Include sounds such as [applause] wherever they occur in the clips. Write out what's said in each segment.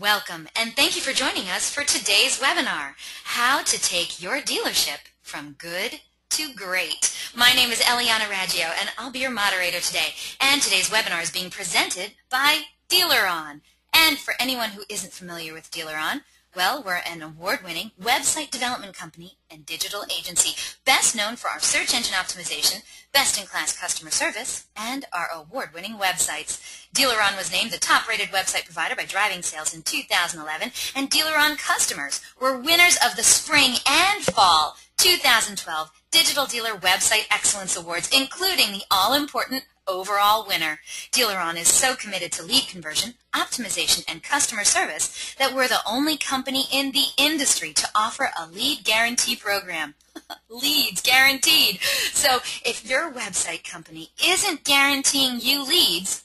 Welcome, and thank you for joining us for today's webinar, How to Take Your Dealership from Good to Great. My name is Eliana Raggio, and I'll be your moderator today. And today's webinar is being presented by DealerOn. And for anyone who isn't familiar with DealerOn, well, we're an award-winning website development company and digital agency, best known for our search engine optimization, best-in-class customer service, and our award-winning websites. DealerOn was named the top-rated website provider by Driving Sales in 2011, and DealerOn customers were winners of the Spring and Fall 2012 Digital Dealer Website Excellence Awards, including the all-important overall winner. DealerOn is so committed to lead conversion, optimization, and customer service that we're the only company in the industry to offer a lead guarantee program. [laughs] Leads guaranteed. So if your website company isn't guaranteeing you leads,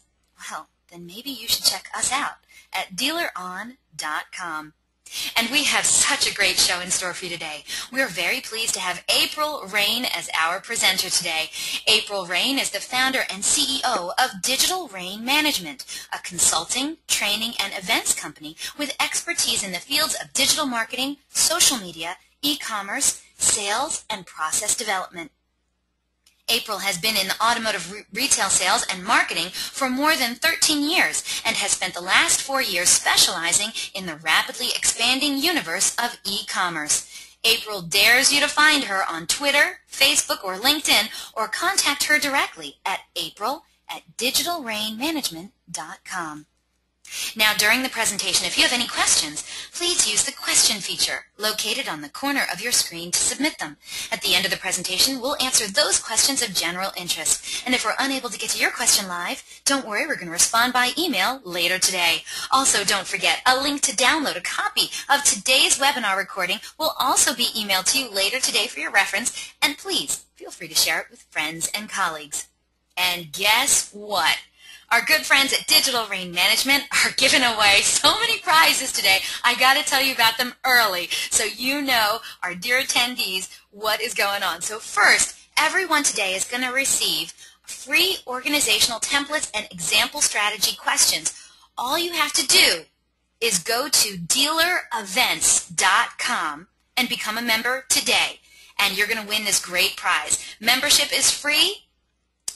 well, then maybe you should check us out at dealeron.com. And we have such a great show in store for you today. We're very pleased to have April Rain as our presenter today. April Rain is the founder and CEO of Digital Rain Management, a consulting, training, and events company with expertise in the fields of digital marketing, social media, e-commerce, sales, and process development. April has been in the automotive re retail sales and marketing for more than 13 years and has spent the last four years specializing in the rapidly expanding universe of e-commerce. April dares you to find her on Twitter, Facebook, or LinkedIn, or contact her directly at april at digitalrainmanagement.com. Now, during the presentation, if you have any questions, please use the question feature located on the corner of your screen to submit them. At the end of the presentation, we'll answer those questions of general interest. And if we're unable to get to your question live, don't worry, we're going to respond by email later today. Also, don't forget, a link to download a copy of today's webinar recording will also be emailed to you later today for your reference. And please, feel free to share it with friends and colleagues. And guess what? Our good friends at Digital Rain Management are giving away so many prizes today. I got to tell you about them early so you know, our dear attendees, what is going on. So first, everyone today is going to receive free organizational templates and example strategy questions. All you have to do is go to dealerevents.com and become a member today. And you're going to win this great prize. Membership is free,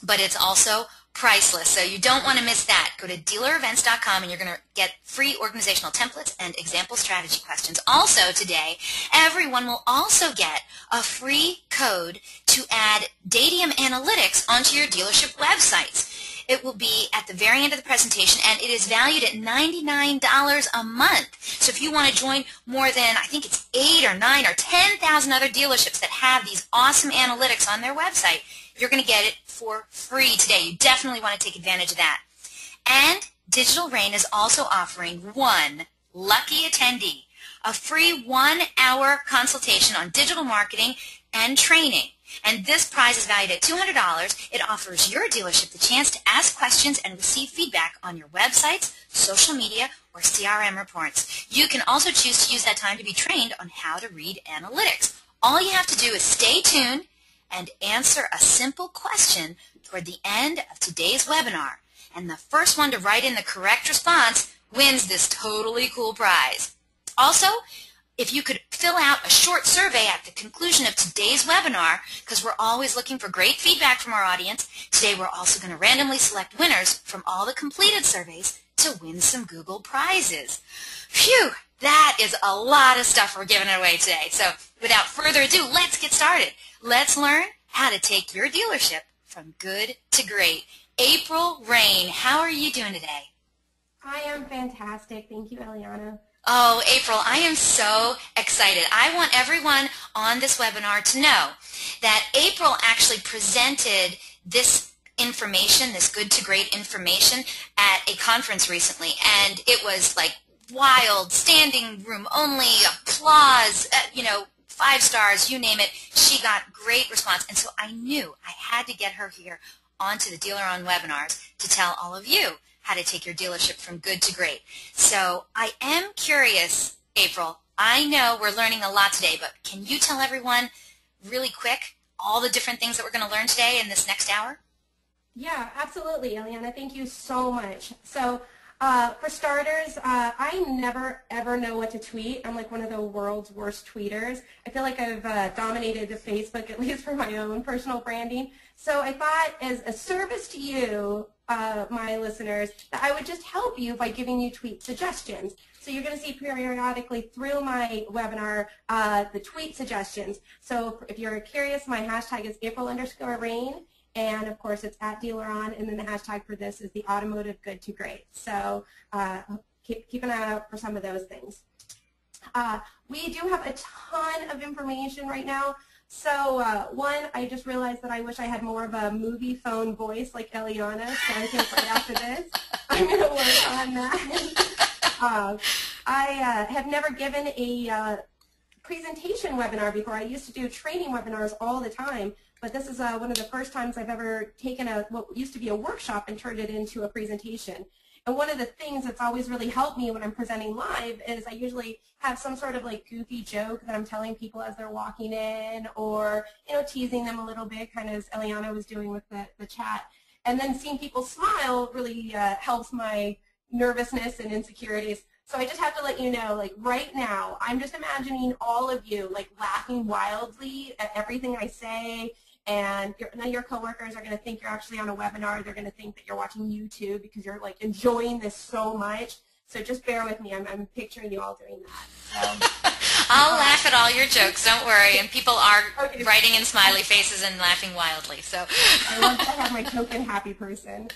but it's also priceless. So you don't want to miss that. Go to dealerevents.com and you're going to get free organizational templates and example strategy questions. Also today, everyone will also get a free code to add Dataium Analytics onto your dealership websites. It will be at the very end of the presentation, and it is valued at $99 a month. So if you want to join more than, I think it's 8 or 9 or 10,000 other dealerships that have these awesome analytics on their website, you're going to get it for free today. You definitely want to take advantage of that. And Digital Rain is also offering one lucky attendee a free one-hour consultation on digital marketing and training. And this prize is valued at $200. It offers your dealership the chance to ask questions and receive feedback on your websites, social media, or CRM reports. You can also choose to use that time to be trained on how to read analytics. All you have to do is stay tuned and answer a simple question toward the end of today's webinar. And the first one to write in the correct response wins this totally cool prize. Also, if you could fill out a short survey at the conclusion of today's webinar, because we're always looking for great feedback from our audience, today we're also going to randomly select winners from all the completed surveys to win some Google Prizes. Phew, that is a lot of stuff we're giving away today. So without further ado, let's get started. Let's learn how to take your dealership from good to great. April Rain, how are you doing today? I am fantastic. Thank you, Eliana. Oh, April, I am so excited. I want everyone on this webinar to know that April actually presented this information, this good to great information, at a conference recently, and it was like wild, standing room only, applause, uh, you know, five stars, you name it. She got great response. And so I knew I had to get her here onto the DealerOn webinars to tell all of you how to take your dealership from good to great. So I am curious, April. I know we're learning a lot today, but can you tell everyone really quick all the different things that we're going to learn today in this next hour? Yeah, absolutely, Eliana. Thank you so much. So Uh, for starters, uh, I never ever know what to tweet. I'm like one of the world's worst tweeters. I feel like I've uh, dominated the Facebook, at least for my own personal branding. So I thought as a service to you, uh, my listeners, that I would just help you by giving you tweet suggestions. So you're going to see periodically through my webinar uh, the tweet suggestions. So if you're curious, my hashtag is April underscore rain. And of course, it's at DealerOn, and then the hashtag for this is the automotive good to great. So uh, keep, keep an eye out for some of those things. Uh, we do have a ton of information right now. So uh, one, I just realized that I wish I had more of a Moviefone voice like Eliana. So I think right after this, [laughs] I'm going to work on that. [laughs] Uh, I uh, have never given a uh, presentation webinar before. I used to do training webinars all the time, but this is uh, one of the first times I've ever taken a what used to be a workshop and turned it into a presentation. And one of the things that's always really helped me when I'm presenting live is I usually have some sort of like goofy joke that I'm telling people as they're walking in or, you know, teasing them a little bit, kind of as Eliana was doing with the, the chat. And then seeing people smile really uh, helps my nervousness and insecurities. So I just have to let you know, like right now, I'm just imagining all of you like laughing wildly at everything I say and your, none of your coworkers are going to think you're actually on a webinar. They're going to think that you're watching YouTube because you're like enjoying this so much. So just bear with me. I'm, I'm picturing you all doing that. So. [laughs] I'll laugh at all your jokes. Don't worry. And people are okay. writing in smiley faces and laughing wildly. So I love to have my token happy person.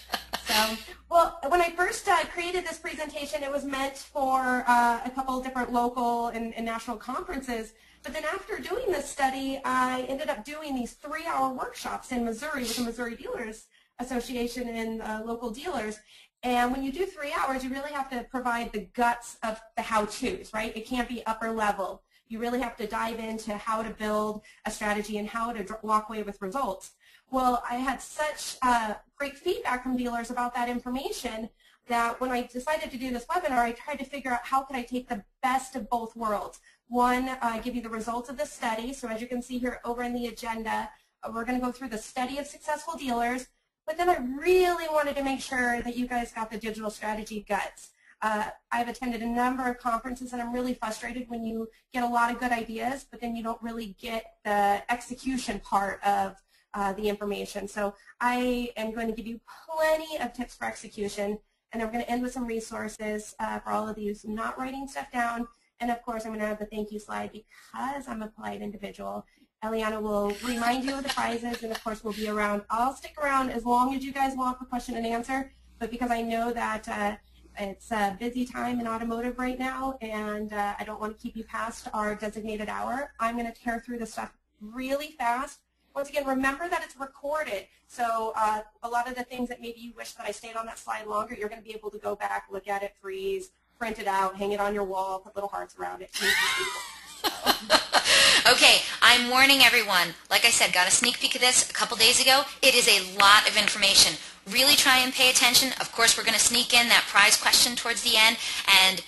So, well, when I first uh, created this presentation, it was meant for uh, a couple different local and, and national conferences. But then after doing this study, I ended up doing these three-hour workshops in Missouri with the Missouri Dealers Association and uh, local dealers. And when you do three hours, you really have to provide the guts of the how-tos, right? It can't be upper level. You really have to dive into how to build a strategy and how to walk away with results. Well, I had such uh, great feedback from dealers about that information that when I decided to do this webinar, I tried to figure out how could I take the best of both worlds. One, uh, give you the results of the study. So as you can see here over in the agenda, uh, we're going to go through the study of successful dealers. But then I really wanted to make sure that you guys got the digital strategy guts. Uh, I've attended a number of conferences and I'm really frustrated when you get a lot of good ideas, but then you don't really get the execution part of uh, the information. So I am going to give you plenty of tips for execution, and then we're going to end with some resources uh, for all of you so not writing stuff down. And of course, I'm going to have the thank you slide because I'm a polite individual. Eliana will remind you of the prizes, and of course, we'll be around. I'll stick around as long as you guys want for question and answer, but because I know that uh, it's a busy time in automotive right now, and uh, I don't want to keep you past our designated hour, I'm going to tear through the stuff really fast once again, remember that it's recorded. So uh, a lot of the things that maybe you wish that I stayed on that slide longer, you're going to be able to go back, look at it, freeze, print it out, hang it on your wall, put little hearts around it. [laughs] okay, I'm warning everyone. Like I said, got a sneak peek of this a couple days ago. It is a lot of information. Really try and pay attention. Of course, we're going to sneak in that prize question towards the end, and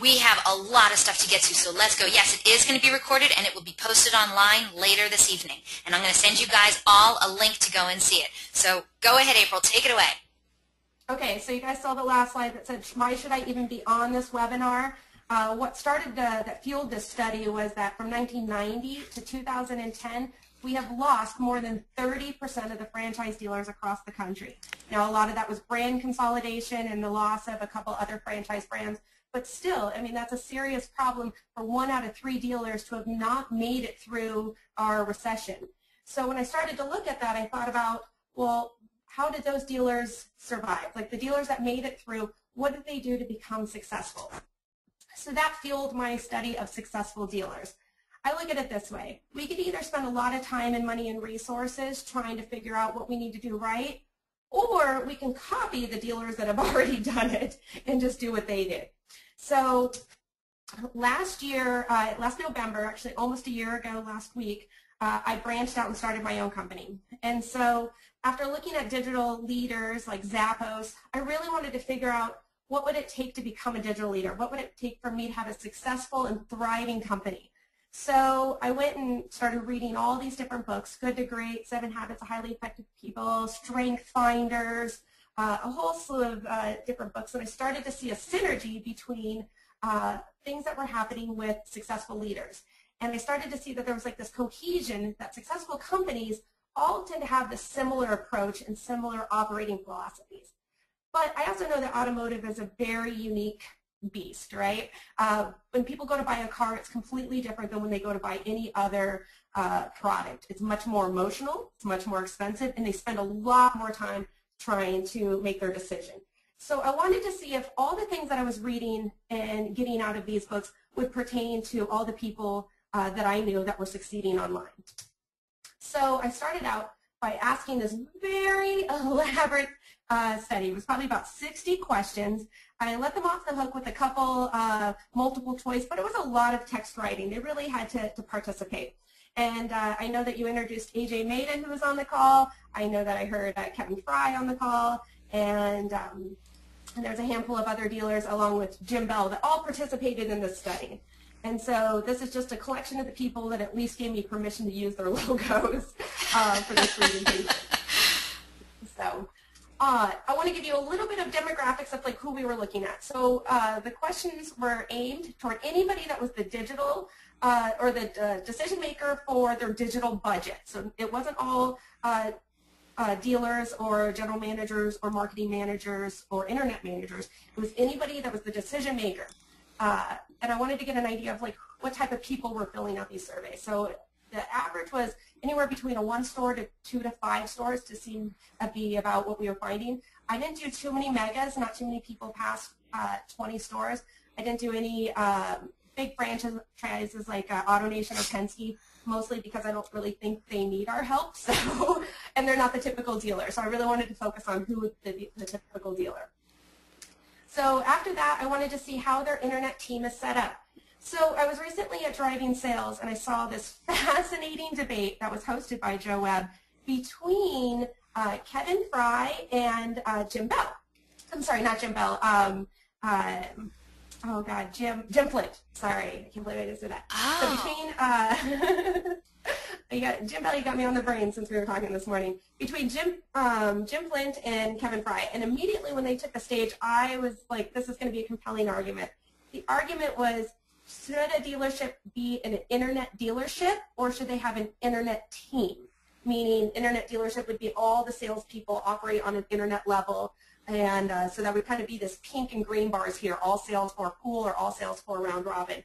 we have a lot of stuff to get to, so let's go. Yes, it is going to be recorded, and it will be posted online later this evening. And I'm going to send you guys all a link to go and see it. So go ahead, April. Take it away. Okay, so you guys saw the last slide that said, why should I even be on this webinar? Uh, what started uh, that fueled this study was that from 1990 to 2010, we have lost more than 30% of the franchise dealers across the country. Now, a lot of that was brand consolidation and the loss of a couple other franchise brands, but still, I mean, that's a serious problem for one out of three dealers to have not made it through our recession. So when I started to look at that, I thought about, well, how did those dealers survive? Like the dealers that made it through, what did they do to become successful? So that fueled my study of successful dealers. I look at it this way. We could either spend a lot of time and money and resources trying to figure out what we need to do right, or we can copy the dealers that have [laughs] already done it and just do what they did. So last year, uh, last November, actually almost a year ago last week, uh, I branched out and started my own company. And so after looking at digital leaders like Zappos, I really wanted to figure out what would it take to become a digital leader? What would it take for me to have a successful and thriving company? So I went and started reading all these different books, Good to Great, Seven Habits of Highly Effective People, Strength Finders, uh, a whole slew of uh, different books, and I started to see a synergy between uh, things that were happening with successful leaders. And I started to see that there was like this cohesion that successful companies all tend to have the similar approach and similar operating philosophies. But I also know that automotive is a very unique beast, right? Uh, when people go to buy a car, it's completely different than when they go to buy any other uh, product. It's much more emotional, it's much more expensive, and they spend a lot more time trying to make their decision. So I wanted to see if all the things that I was reading and getting out of these books would pertain to all the people uh, that I knew that were succeeding online. So I started out by asking this very [laughs] elaborate uh, study. It was probably about 60 questions. I let them off the hook with a couple uh, multiple choice, but it was a lot of text writing. They really had to, to participate. And uh, I know that you introduced AJ Maiden, who was on the call. I know that I heard uh, Kevin Fry on the call. And, um, and there's a handful of other dealers along with Jim Bell that all participated in this study. And so this is just a collection of the people that at least gave me permission to use their [laughs] logos uh, for this presentation. So uh, I want to give you a little bit of demographics of like who we were looking at. So uh, the questions were aimed toward anybody that was the digital uh, or the uh, decision maker for their digital budget. So it wasn't all uh, uh, dealers or general managers or marketing managers or internet managers. It was anybody that was the decision maker. And I wanted to get an idea of like what type of people were filling out these surveys. So the average was anywhere between a one store to two to five stores to seem to be about what we were finding. I didn't do too many megas, not too many people past uh, 20 stores. I didn't do any um, big franchises like uh, AutoNation or Penske, mostly because I don't really think they need our help. [laughs] So, and they're not the typical dealer. So I really wanted to focus on who the, the typical dealer. So after that, I wanted to see how their internet team is set up. So I was recently at Driving Sales and I saw this [laughs] fascinating debate that was hosted by Joe Webb between uh, Kevin Fry and uh, Jim Bell. I'm sorry, not Jim Bell. Um, uh, oh God, Jim Jim Flint. Sorry, I can't believe I just said that. Oh. So between uh, [laughs] got Jim Bell, you got me on the brain since we were talking this morning. Between Jim um, Jim Flint and Kevin Fry, and immediately when they took the stage, I was like, this is going to be a compelling argument. The argument was should a dealership be an internet dealership or should they have an internet team? Meaning internet dealership would be all the salespeople operate on an internet level and uh, so that would kind of be this pink and green bars here, all sales for pool or all sales for round robin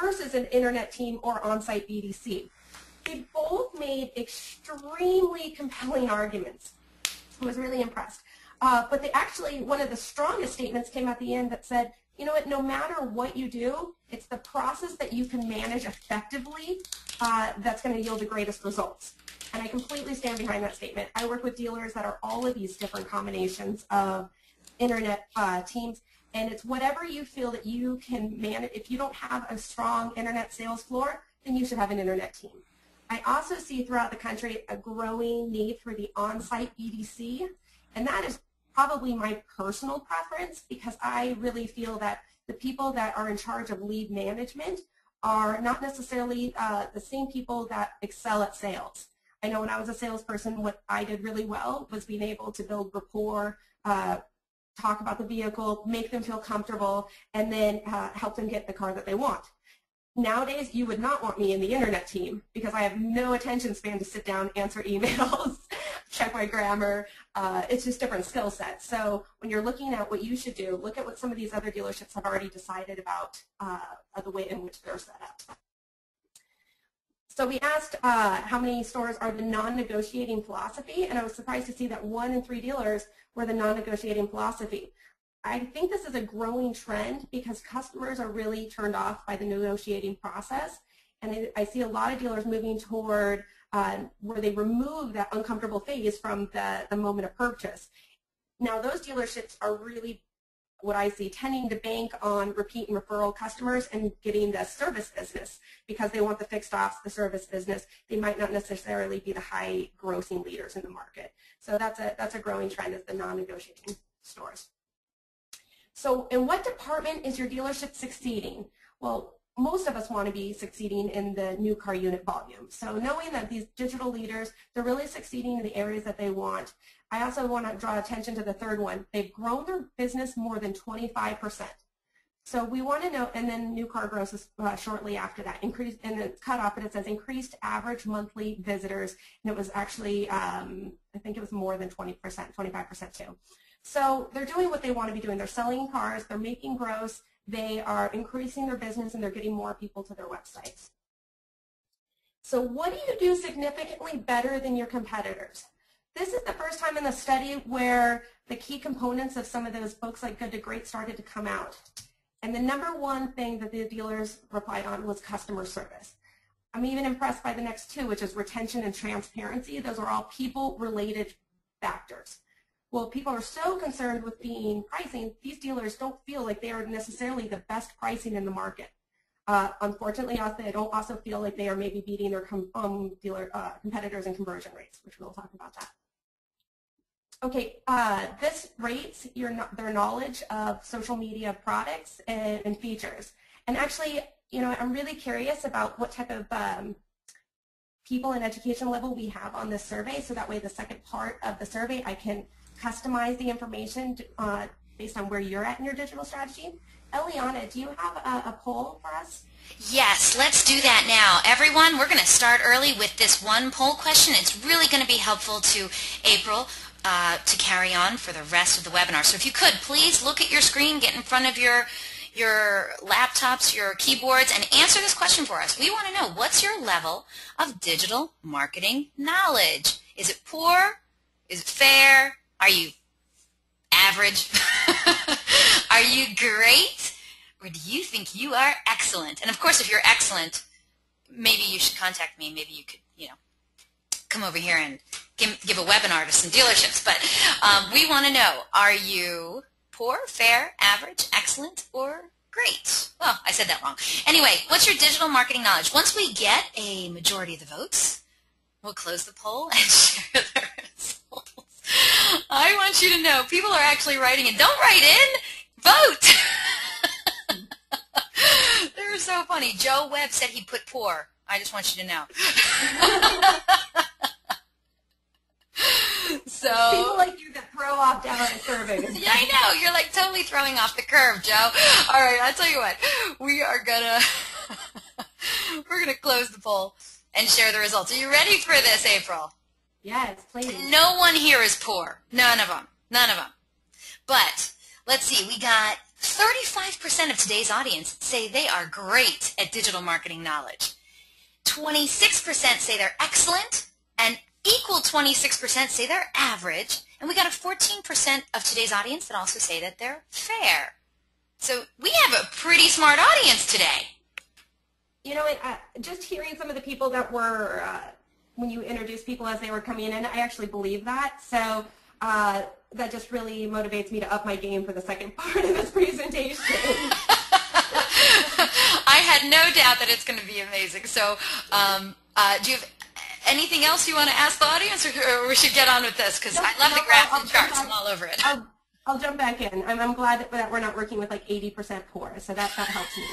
versus an internet team or on-site BDC. They both made extremely compelling arguments. I was really impressed. Uh, but they actually, one of the strongest statements came at the end that said, you know what, no matter what you do, it's the process that you can manage effectively uh, that's going to yield the greatest results. And I completely stand behind that statement. I work with dealers that are all of these different combinations of internet uh, teams, and it's whatever you feel that you can manage. If you don't have a strong internet sales floor, then you should have an internet team. I also see throughout the country a growing need for the on-site BDC, and that is probably my personal preference because I really feel that the people that are in charge of lead management are not necessarily uh, the same people that excel at sales. I know when I was a salesperson, what I did really well was being able to build rapport, uh, talk about the vehicle, make them feel comfortable, and then uh, help them get the car that they want. Nowadays, you would not want me in the internet team because I have no attention span to sit down, answer [laughs] emails, check my grammar. Uh, it's just different skill sets. So when you're looking at what you should do, look at what some of these other dealerships have already decided about uh, the way in which they're set up. So we asked uh, how many stores are the non-negotiating philosophy, and I was surprised to see that one in three dealers were the non-negotiating philosophy. I think this is a growing trend because customers are really turned off by the negotiating process. And I see a lot of dealers moving toward uh, where they remove that uncomfortable phase from the, the moment of purchase. Now, those dealerships are really what I see tending to bank on repeat and referral customers and getting the service business because they want the fixed ops, the service business. They might not necessarily be the high grossing leaders in the market. So that's a, that's a growing trend is the non-negotiating stores. So in what department is your dealership succeeding? Well, most of us want to be succeeding in the new car unit volume. So knowing that these digital leaders, they're really succeeding in the areas that they want. I also want to draw attention to the third one. They've grown their business more than 25%. So we want to know, and then new car growth uh, shortly after that, increase, and it's cut off, but it says increased average monthly visitors, and it was actually, um, I think it was more than 20%, 25% too. So they're doing what they want to be doing. They're selling cars, they're making gross, they are increasing their business, and they're getting more people to their websites. So what do you do significantly better than your competitors? This is the first time in the study where the key components of some of those books like Good to Great started to come out. And the number one thing that the dealers replied on was customer service. I'm even impressed by the next two, which is retention and transparency. Those are all people-related factors. Well, people are so concerned with being pricing, these dealers don't feel like they are necessarily the best pricing in the market. Uh, unfortunately, also, they don't also feel like they are maybe beating their com um, dealer uh, competitors in conversion rates, which we'll talk about that. Okay, uh, this rates your, their knowledge of social media products and, and, features. And actually, you know, I'm really curious about what type of um, people and education level we have on this survey, so that way the second part of the survey I can customize the information to, uh, based on where you're at in your digital strategy. Eliana, do you have a, a poll for us? Yes, let's do that now. Everyone, we're going to start early with this one poll question. It's really going to be helpful to April uh, to carry on for the rest of the webinar. So if you could, please look at your screen, get in front of your your laptops, your keyboards, and answer this question for us. We want to know, what's your level of digital marketing knowledge? Is it poor? Is it fair? Are you average? [laughs] are you great? Or do you think you are excellent? And of course, if you're excellent, maybe you should contact me. Maybe you could, you know, come over here and give, give a webinar to some dealerships. But um, we want to know, are you poor, fair, average, excellent, or great? Well, I said that wrong. Anyway, what's your digital marketing knowledge? Once we get a majority of the votes, we'll close the poll and [laughs] share the results. I want you to know people are actually writing in. Don't write in, vote. [laughs] They're so funny. Joe Webb said he put poor. I just want you to know. [laughs] so people like you that throw off down on surveys. [laughs] yeah, I know. You're like totally throwing off the curve, Joe. All right, I'll tell you what. We are gonna we're gonna close the poll and share the results. Are you ready for this, April? Yes, please. No one here is poor. None of them. None of them. But let's see. We got 35% of today's audience say they are great at digital marketing knowledge. 26% say they're excellent, and equal 26% say they're average, and we got a 14% of today's audience that also say that they're fair. So we have a pretty smart audience today. You know, uh, just hearing some of the people that were, uh, when you introduced people as they were coming in, I actually believe that. So uh, that just really motivates me to up my game for the second [laughs] part of this presentation. [laughs] I had no doubt that it's going to be amazing. So um, uh, do you have anything else you want to ask the audience, or, or we should get on with this? Because no, I love no, the graphs I'll, and charts. I'm all over it. I'll, I'll jump back in. I'm, I'm glad that we're not working with like 80% poor, so that, that helps me.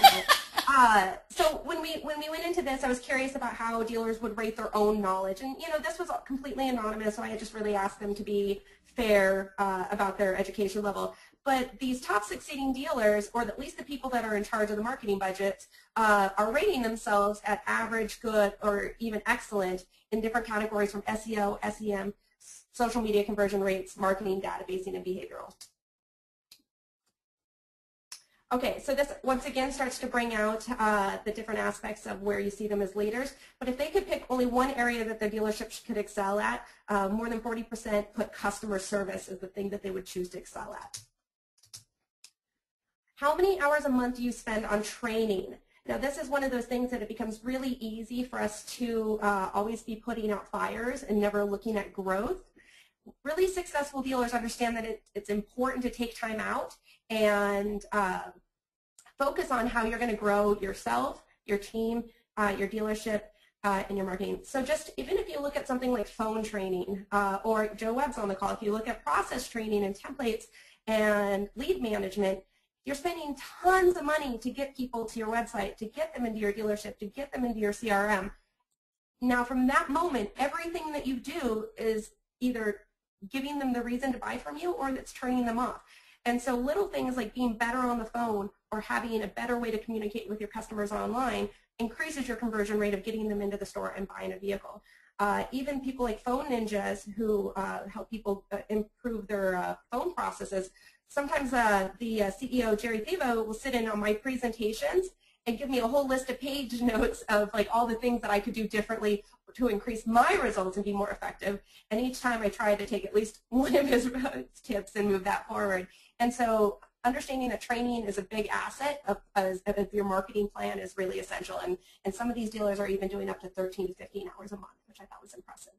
[laughs] uh, so when we when we went into this, I was curious about how dealers would rate their own knowledge, and you know this was completely anonymous, so I just really asked them to be fair uh, about their education level. But these top succeeding dealers, or at least the people that are in charge of the marketing budgets, uh, are rating themselves at average, good, or even excellent in different categories from SEO, SEM, social media conversion rates, marketing, databasing, and behavioral. Okay, so this once again starts to bring out uh, the different aspects of where you see them as leaders. But if they could pick only one area that their dealership could excel at, uh, more than 40% put customer service as the thing that they would choose to excel at. How many hours a month do you spend on training? Now this is one of those things that it becomes really easy for us to uh, always be putting out fires and never looking at growth. Really successful dealers understand that it, it's important to take time out and uh, focus on how you're going to grow yourself, your team, uh, your dealership, uh, and your marketing. So just even if you look at something like phone training uh, or Joe Webb's on the call, if you look at process training and templates and lead management, you're spending tons of money to get people to your website, to get them into your dealership, to get them into your CRM. Now from that moment, everything that you do is either giving them the reason to buy from you or that's turning them off. And so little things like being better on the phone or having a better way to communicate with your customers online increases your conversion rate of getting them into the store and buying a vehicle. Uh, even people like Phone Ninjas who uh, help people uh, improve their uh, phone processes, sometimes uh, the uh, CEO, Jerry Thibeau, will sit in on my presentations and give me a whole list of page [laughs] notes of like all the things that I could do differently to increase my results and be more effective. And each time I tried to take at least [laughs] one of his [laughs] tips and move that forward. And so understanding that training is a big asset of, of, of, your marketing plan is really essential. And, and some of these dealers are even doing up to 13 to 15 hours a month, which I thought was impressive.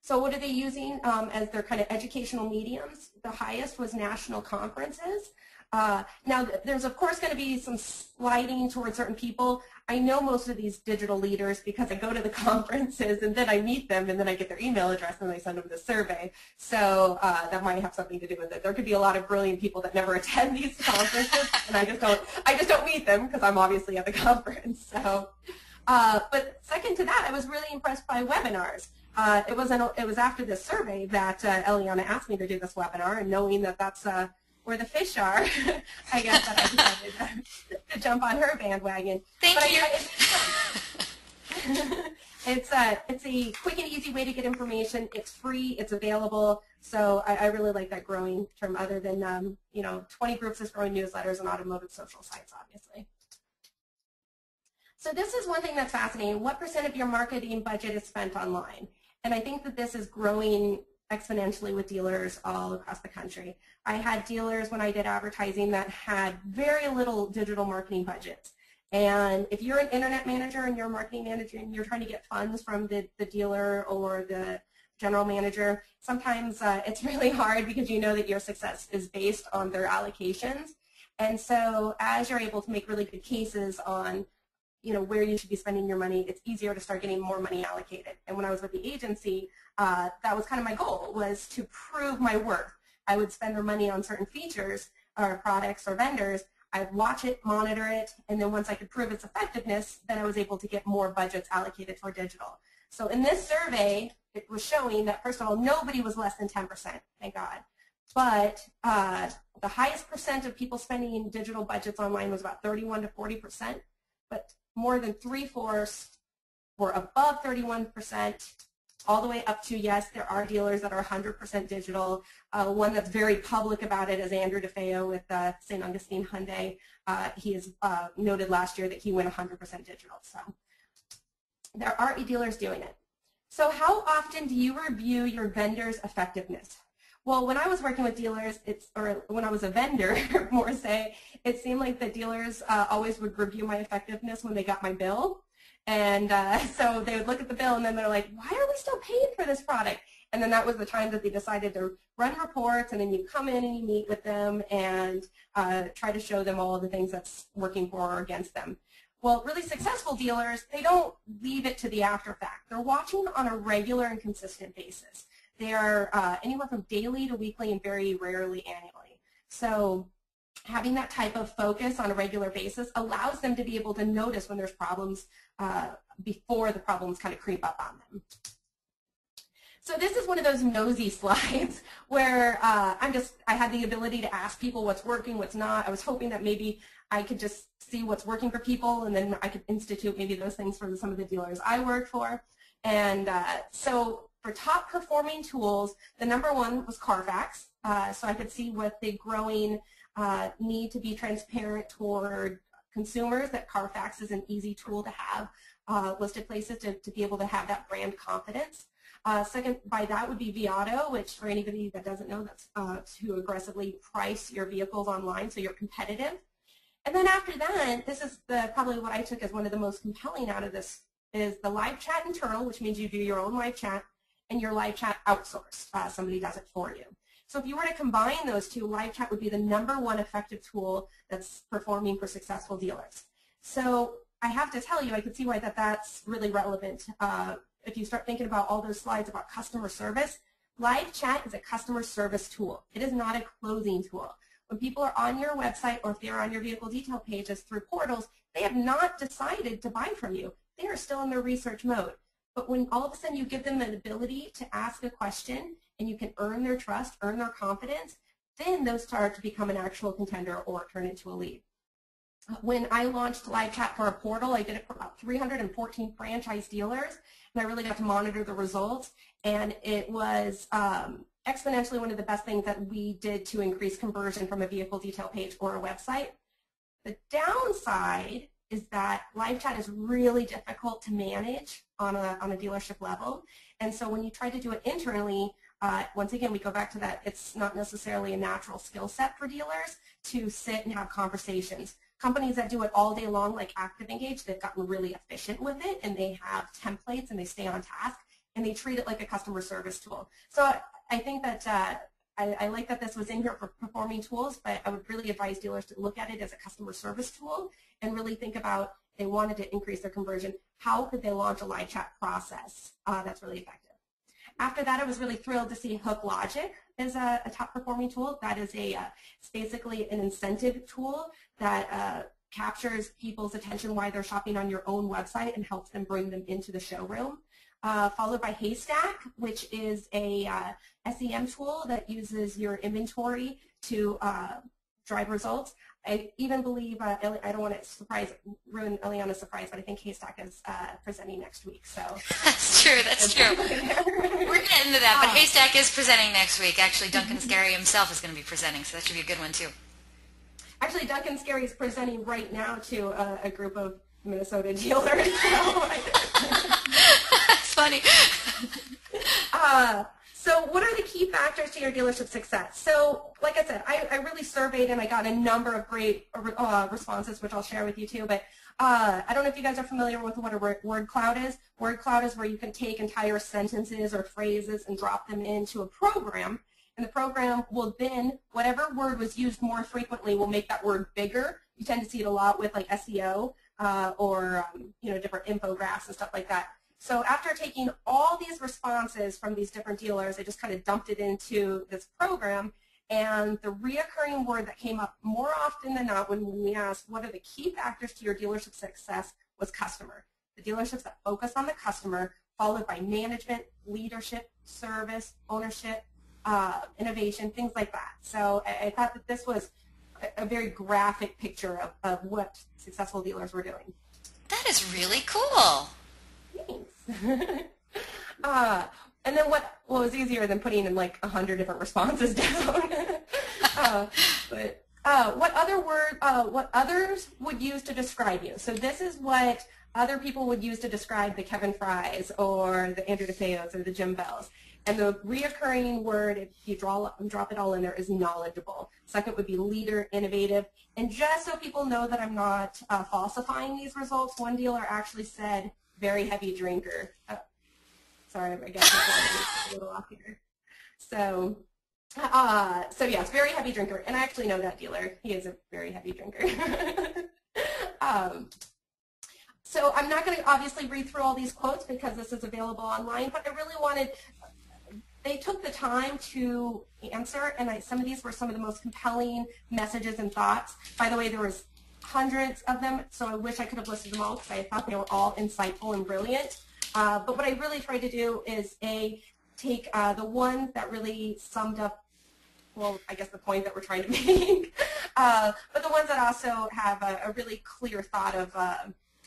So what are they using um, as their kind of educational mediums? The highest was national conferences. Uh, now, there's of course going to be some sliding towards certain people. I know most of these digital leaders because I go to the [laughs] conferences and then I meet them and then I get their email address and I send them the survey. So uh, that might have something to do with it. There could be a lot of brilliant people that never [laughs] attend these conferences and I just don't, I just don't meet them because I'm obviously at the [laughs] conference. So, uh, but second to that, I was really impressed by webinars. Uh, it was an, it was after this survey that uh, Eliana asked me to do this webinar, and knowing that that's uh, where the fish are, [laughs] I guess that I decided [laughs] to, jump on her bandwagon. Thank but you. I, [laughs] it's, a, uh, it's a quick and easy way to get information. It's free. It's available. So I, I really like that growing term other than, um, you know, 20 groups is growing newsletters and automotive social sites, obviously. So this is one thing that's fascinating. What percent of your marketing budget is spent online? And I think that this is growing exponentially with dealers all across the country. I had dealers when I did advertising that had very little digital marketing budgets. And if you're an internet manager and you're a marketing manager and you're trying to get funds from the, the dealer or the general manager, sometimes uh, it's [laughs] really hard because you know that your success is based on their allocations. And so as you're able to make really good cases on you know, where you should be spending your money, it's easier to start getting more money allocated. And when I was with the agency, uh, that was kind of my goal, was to prove my worth. I would spend their money on certain features or products or vendors. I'd watch it, monitor it, and then once I could prove its effectiveness, then I was able to get more budgets allocated for digital. So in this survey, it was showing that, first of all, nobody was less than 10%, thank God. But uh, the highest percent of people spending digital budgets online was about 31 to 40%, but more than three-fourths were above 31%, all the way up to, yes, there are dealers that are 100% digital. Uh, one that's very public about it is Andrew DeFeo with uh, St. Augustine Hyundai. Uh, he has uh, noted last year that he went 100% digital. So there are e-dealers doing it. So how often do you review your vendor's effectiveness? Well, when I was working with dealers, it's or when I was a vendor, [laughs] more say, it seemed like the dealers uh, always would review my effectiveness when they got my bill. And uh, [laughs] so they would look at the bill and then they're like, why are we still paying for this product? And then that was the time that they decided to run reports and then you come in and you meet with them and uh, try to show them all the things that's working for or against them. Well, really successful dealers, they don't leave it to the after fact. They're watching on a regular and consistent basis. They are uh, anywhere from daily to weekly and very rarely annually. So having that type of focus on a regular basis allows them to be able to notice when there's problems uh, before the problems kind of creep up on them. So this is one of those nosy [laughs] slides where uh, I'm just, I had the ability to ask people what's working, what's not. I was hoping that maybe I could just see what's working for people and then I could institute maybe those things for some of the dealers I work for. And uh, so for top performing tools, the number one was Carfax. Uh, so I could see what the growing uh, need to be transparent toward consumers, that Carfax is an easy tool to have uh, listed places to, to be able to have that brand confidence. Uh, second, by that would be vAuto, which for anybody that doesn't know, that's uh, to aggressively price your vehicles online so you're competitive. And then after that, this is the, probably what I took as one of the most compelling out of this, is the live chat internal, which means you do your own live chat, and your live chat outsourced. Uh, somebody does it for you. So if you were to combine those two, live chat would be the number one effective tool that's performing for successful dealers. So I have to tell you, I can see why that that's really relevant. Uh, if you start thinking about all those slides about customer service, live chat is a customer service tool. It is not a closing tool. When people are on your website or if they're on your vehicle detail pages through portals, they have not decided to buy from you. They are still in their research mode. But when all of a sudden you give them an ability to ask a question and you can earn their trust, earn their confidence, then those start to become an actual contender or turn into a lead. When I launched live chat for a portal, I did it for about 314 franchise dealers, and I really got to monitor the results, and it was um, exponentially one of the best things that we did to increase conversion from a vehicle detail page or a website. The downside is that live chat is really difficult to manage on a, on a dealership level. And so when you try to do it internally, uh, once again, we go back to that it's not necessarily a natural skill set for dealers to sit and have conversations. Companies that do it all day long, like ActivEngage, they've gotten really efficient with it, and they have templates, and they stay on task, and they treat it like a customer service tool. So I think that uh, I, I, like that this was in here for performing tools, but I would really advise dealers to look at it as a customer service tool and really think about they wanted to increase their conversion, how could they launch a live chat process uh, that's really effective. After that, I was really thrilled to see Hook Logic is a, a top performing tool. That is a, uh, it's basically an incentive tool that uh, captures people's attention while they're shopping on your own website and helps them bring them into the showroom uh, followed by Haystack, which is a uh, SEM tool that uses your inventory to uh, drive results. I even believe, uh, I don't want to surprise, ruin Eliana's surprise, but I think Haystack is uh, presenting next week. So [laughs] That's true, that's true. [laughs] We're going getting into that, but um, Haystack is presenting next week. Actually, Duncan Scary himself is going to be presenting, so that should be a good one too. Actually, Duncan Scary is presenting right now to a, a group of Minnesota dealers. So [laughs] funny. uh, so what are the key factors to your dealership success? So like I said, I, I really surveyed and I got a number of great uh, responses, which I'll share with you too. But uh, I don't know if you guys are familiar with what a word cloud is. Word cloud is where you can take entire sentences or phrases and drop them into a program. And the program will then, whatever word was used more frequently will make that word bigger. You tend to see it a lot with like SEO uh, or um, you know different infographics and stuff like that. So after taking all these responses from these different dealers, I just kind of dumped it into this program. And the reoccurring word that came up more often than not when we asked what are the key factors to your dealership success was customer. The dealerships that focus on the customer, followed by management, leadership, service, ownership, uh, innovation, things like that. So I, I, thought that this was a, a very graphic picture of, of what successful dealers were doing. That is really cool. Thanks. [laughs] uh, and then what, what was easier than putting in like a hundred different responses [laughs] down? [laughs] uh, but uh, what other word, uh, what others would use to describe you? So this is what other people would use to describe the Kevin Fries or the Andrew DeFeos or the Jim Bells. And the reoccurring word, if you draw, drop it all in there, is knowledgeable. Second would be leader, innovative. And just so people know that I'm not uh, falsifying these results, one dealer actually said very heavy drinker. Oh, sorry, I guess I'm a little off here. So, uh, so yes, very heavy drinker, and I actually know that dealer. He is a very heavy drinker. [laughs] um, so I'm not going to obviously read through all these quotes because this is available online, but I really wanted, they took the time to answer, and I, some of these were some of the most compelling messages and thoughts. By the way, there was hundreds of them, so I wish I could have listed them all because I thought they were all insightful and brilliant. Uh, but what I really tried to do is, A, take uh, the ones that really summed up, well, I guess the point that we're trying to [laughs] make, uh, but the ones that also have a, a really clear thought of uh,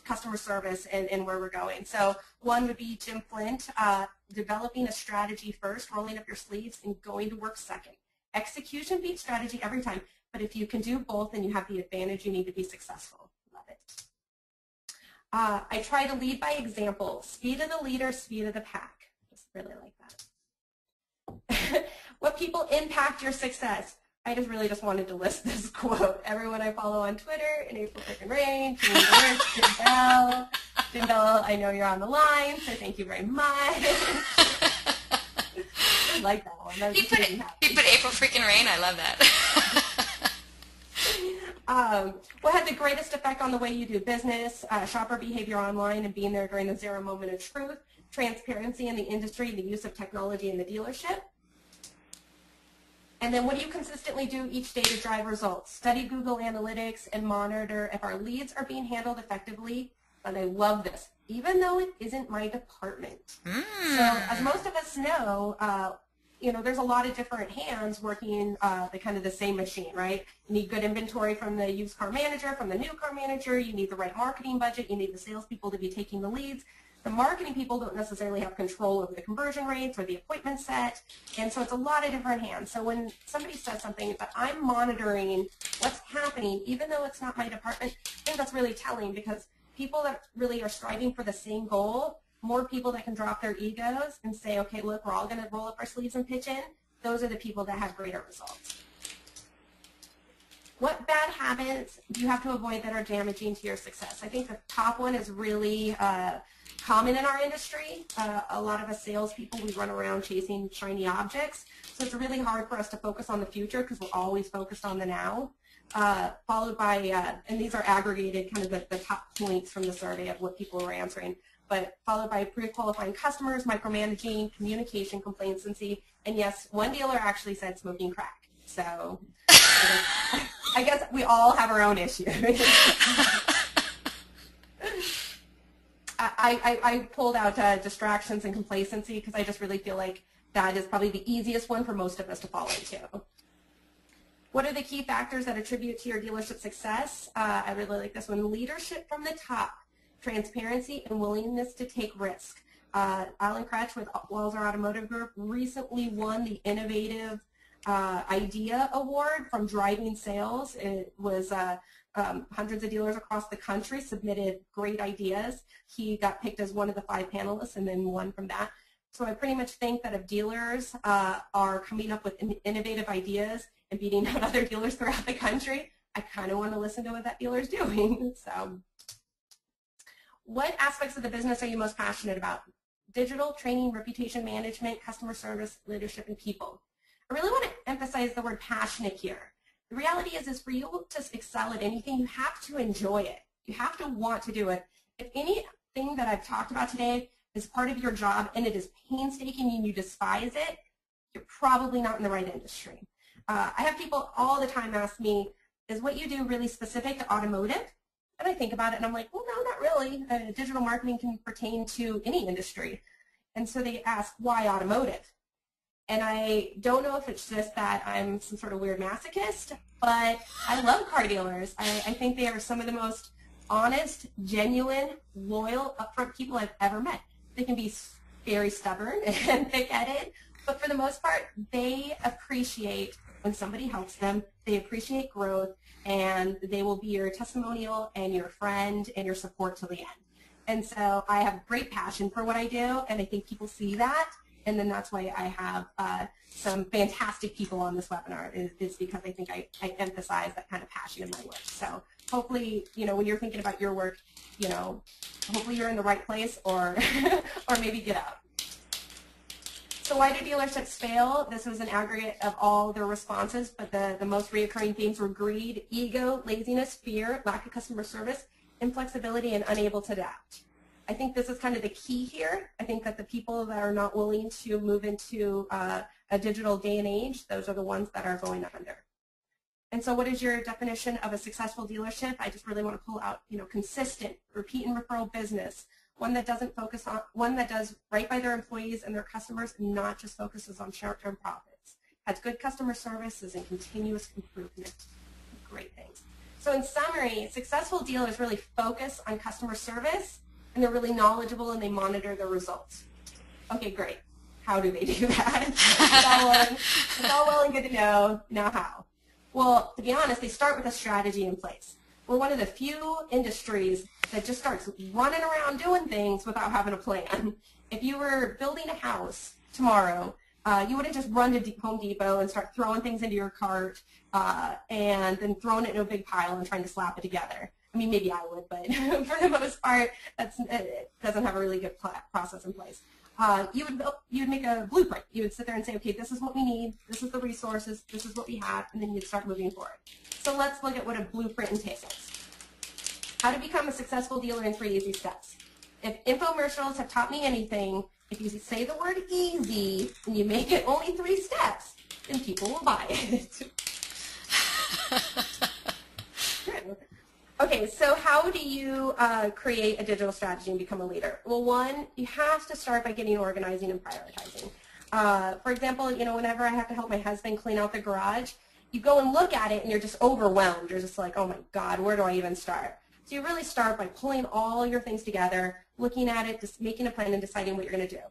customer service and, and, where we're going. So one would be Jim Flint, uh, developing a strategy first, rolling up your sleeves, and going to work second. Execution beats strategy every time. But if you can do both and you have the advantage, you need to be successful. Love it. Uh, I try to lead by example. Speed of the leader, speed of the pack. Just really like that. [laughs] what people impact your success? I just really just wanted to list [laughs] this quote. Everyone I follow on Twitter, in April freaking rain, Jim Bell, Jim Bell, I know you're on the line, so thank you very much. [laughs] I like that one. That he, put, he put April freaking rain. I love that. Um, what had the greatest effect on the way you do business, uh, shopper behavior online and being there during the zero moment of truth, transparency in the industry, the use of technology in the dealership. And then what do you consistently do each day to drive results? Study Google Analytics and monitor if our leads are being handled effectively and I love this, even though it isn't my department. Mm. So as most of us know, uh, you know, there's a lot of different hands working uh, the kind of the same machine, right? You need good inventory from the used car manager, from the new car manager. You need the right marketing budget. You need the salespeople to be taking the leads. The marketing people don't necessarily have control over the conversion rates or the appointment set, and so it's a lot of different hands. So when somebody says something that I'm monitoring what's happening, even though it's not my department, I think that's really telling because people that really are striving for the same goal more people that can drop their egos and say, okay, look, we're all going to roll up our sleeves and pitch in, those are the people that have greater results. What bad habits do you have to avoid that are damaging to your success? I think the top one is really uh, common in our industry. Uh, a lot of us salespeople, we run around chasing shiny objects. So it's really hard for us to focus on the future because we're always focused on the now. Uh, followed by, uh, and these are aggregated kind of the, the top points from the survey of what people were answering but followed by pre-qualifying customers, micromanaging, communication, complacency, and yes, one dealer actually said smoking crack. So I guess we all have our own issues. I, I, I, pulled out uh, distractions and complacency because I just really feel like that is probably the easiest one for most of us to fall into. What are the key factors that attribute to your dealership success? Uh, I really like this one. Leadership from the top transparency, and willingness to take risk. Uh, Alan Kretsch with Walser Automotive Group recently won the Innovative uh, Idea Award from Driving Sales. It was uh, um, hundreds of dealers across the country submitted great ideas. He got picked as one of the five panelists and then won from that. So I pretty much think that if dealers uh, are coming up with innovative ideas and beating [laughs] out other dealers throughout the country, I kind of want to listen to what that dealer is [laughs] doing. So what aspects of the business are you most passionate about? Digital, training, reputation management, customer service, leadership, and people. I really want to emphasize the word passionate here. The reality is, is for you to excel at anything, you have to enjoy it. You have to want to do it. If anything that I've talked about today is part of your job and it is painstaking and you despise it, you're probably not in the right industry. Uh, I have people all the time ask me, is what you do really specific to automotive? And I think about it and I'm like, well, no, not really. Uh, digital marketing can pertain to any industry. And so they ask, why automotive? And I don't know if it's just that I'm some sort of weird masochist, but I love car dealers. I, I think they are some of the most honest, genuine, loyal, upfront people I've ever met. They can be very stubborn [laughs] and thick-headed, but for the most part, they appreciate when somebody helps them. They appreciate growth, and they will be your testimonial and your friend and your support till the end. And so I have great passion for what I do, and I think people see that, and then that's why I have uh, some fantastic people on this webinar is, is because I think I, I emphasize that kind of passion in my work. So hopefully, you know, when you're thinking about your work, you know, hopefully you're in the right place or, [laughs] or maybe get out. So why do dealerships fail? This was an aggregate of all their responses, but the, the most reoccurring themes were greed, ego, laziness, fear, lack of customer service, inflexibility, and unable to adapt. I think this is kind of the key here. I think that the people that are not willing to move into uh, a digital day and age, those are the ones that are going under. And so what is your definition of a successful dealership? I just really want to pull out, you know, consistent, repeat and referral business, one that doesn't focus on, one that does right by their employees and their customers, not just focuses on short-term profits. Has good customer services and continuous improvement. Great things. So in summary, successful dealers really focus on customer service, and they're really knowledgeable and they monitor their results. Okay, great. How do they do [laughs] that? it's, all it's all well and good to know. Now how? Well, to be honest, they start with a strategy in place. We're one of the few industries that just starts running around doing things without having a plan. If you were building a house tomorrow, uh, you wouldn't just run to Home Depot and start throwing things into your cart uh, and then throwing it in a big pile and trying to slap it together. I mean, maybe I would, but [laughs] for the most part, that's, it doesn't have a really good process in place. Uh, you would you would make a blueprint. You would sit there and say, okay, this is what we need, this is the resources, this is what we have, and then you'd start moving forward. So let's look at what a blueprint entails. How to become a successful dealer in three easy steps. If infomercials have taught me anything, if you say the word easy and you make it only three steps, then people will buy it. [laughs] Okay, so how do you uh, create a digital strategy and become a leader? Well, one, you have to start by getting organizing and prioritizing. Uh, for example, you know, whenever I have to help my husband clean out the garage, you go and look at it and you're just overwhelmed. You're just like, oh my God, where do I even start? So you really start by pulling all your things together, looking at it, just making a plan and deciding what you're going to do.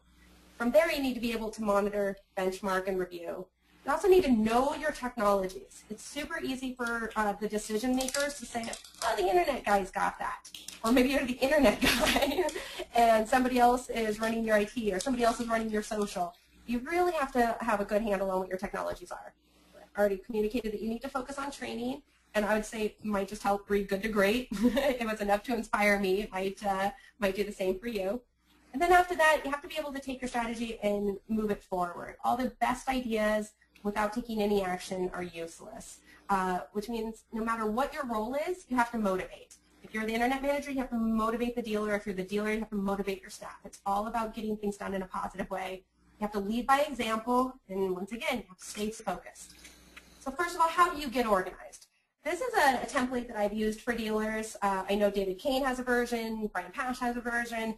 From there, you need to be able to monitor, benchmark, and review. You also need to know your technologies. It's super easy for uh, the decision makers to say, oh, the internet guy's got that. Or maybe you're the internet [laughs] guy and somebody else is running your IT or somebody else is running your social. You really have to have a good handle on what your technologies are. I already communicated that you need to focus on training, and I would say it might just help read good to great. [laughs] it was enough to inspire me. It might, uh, might do the same for you. And then after that, you have to be able to take your strategy and move it forward. All the best ideas, without taking any action are useless, uh, which means no matter what your role is, you have to motivate. If you're the internet manager, you have to motivate the dealer. If you're the dealer, you have to motivate your staff. It's all about getting things done in a positive way. You have to lead by example, and once again, you have to stay focused. So first of all, how do you get organized? This is a, a template that I've used for dealers. Uh, I know David Kain has a version, Brian Pasch has a version.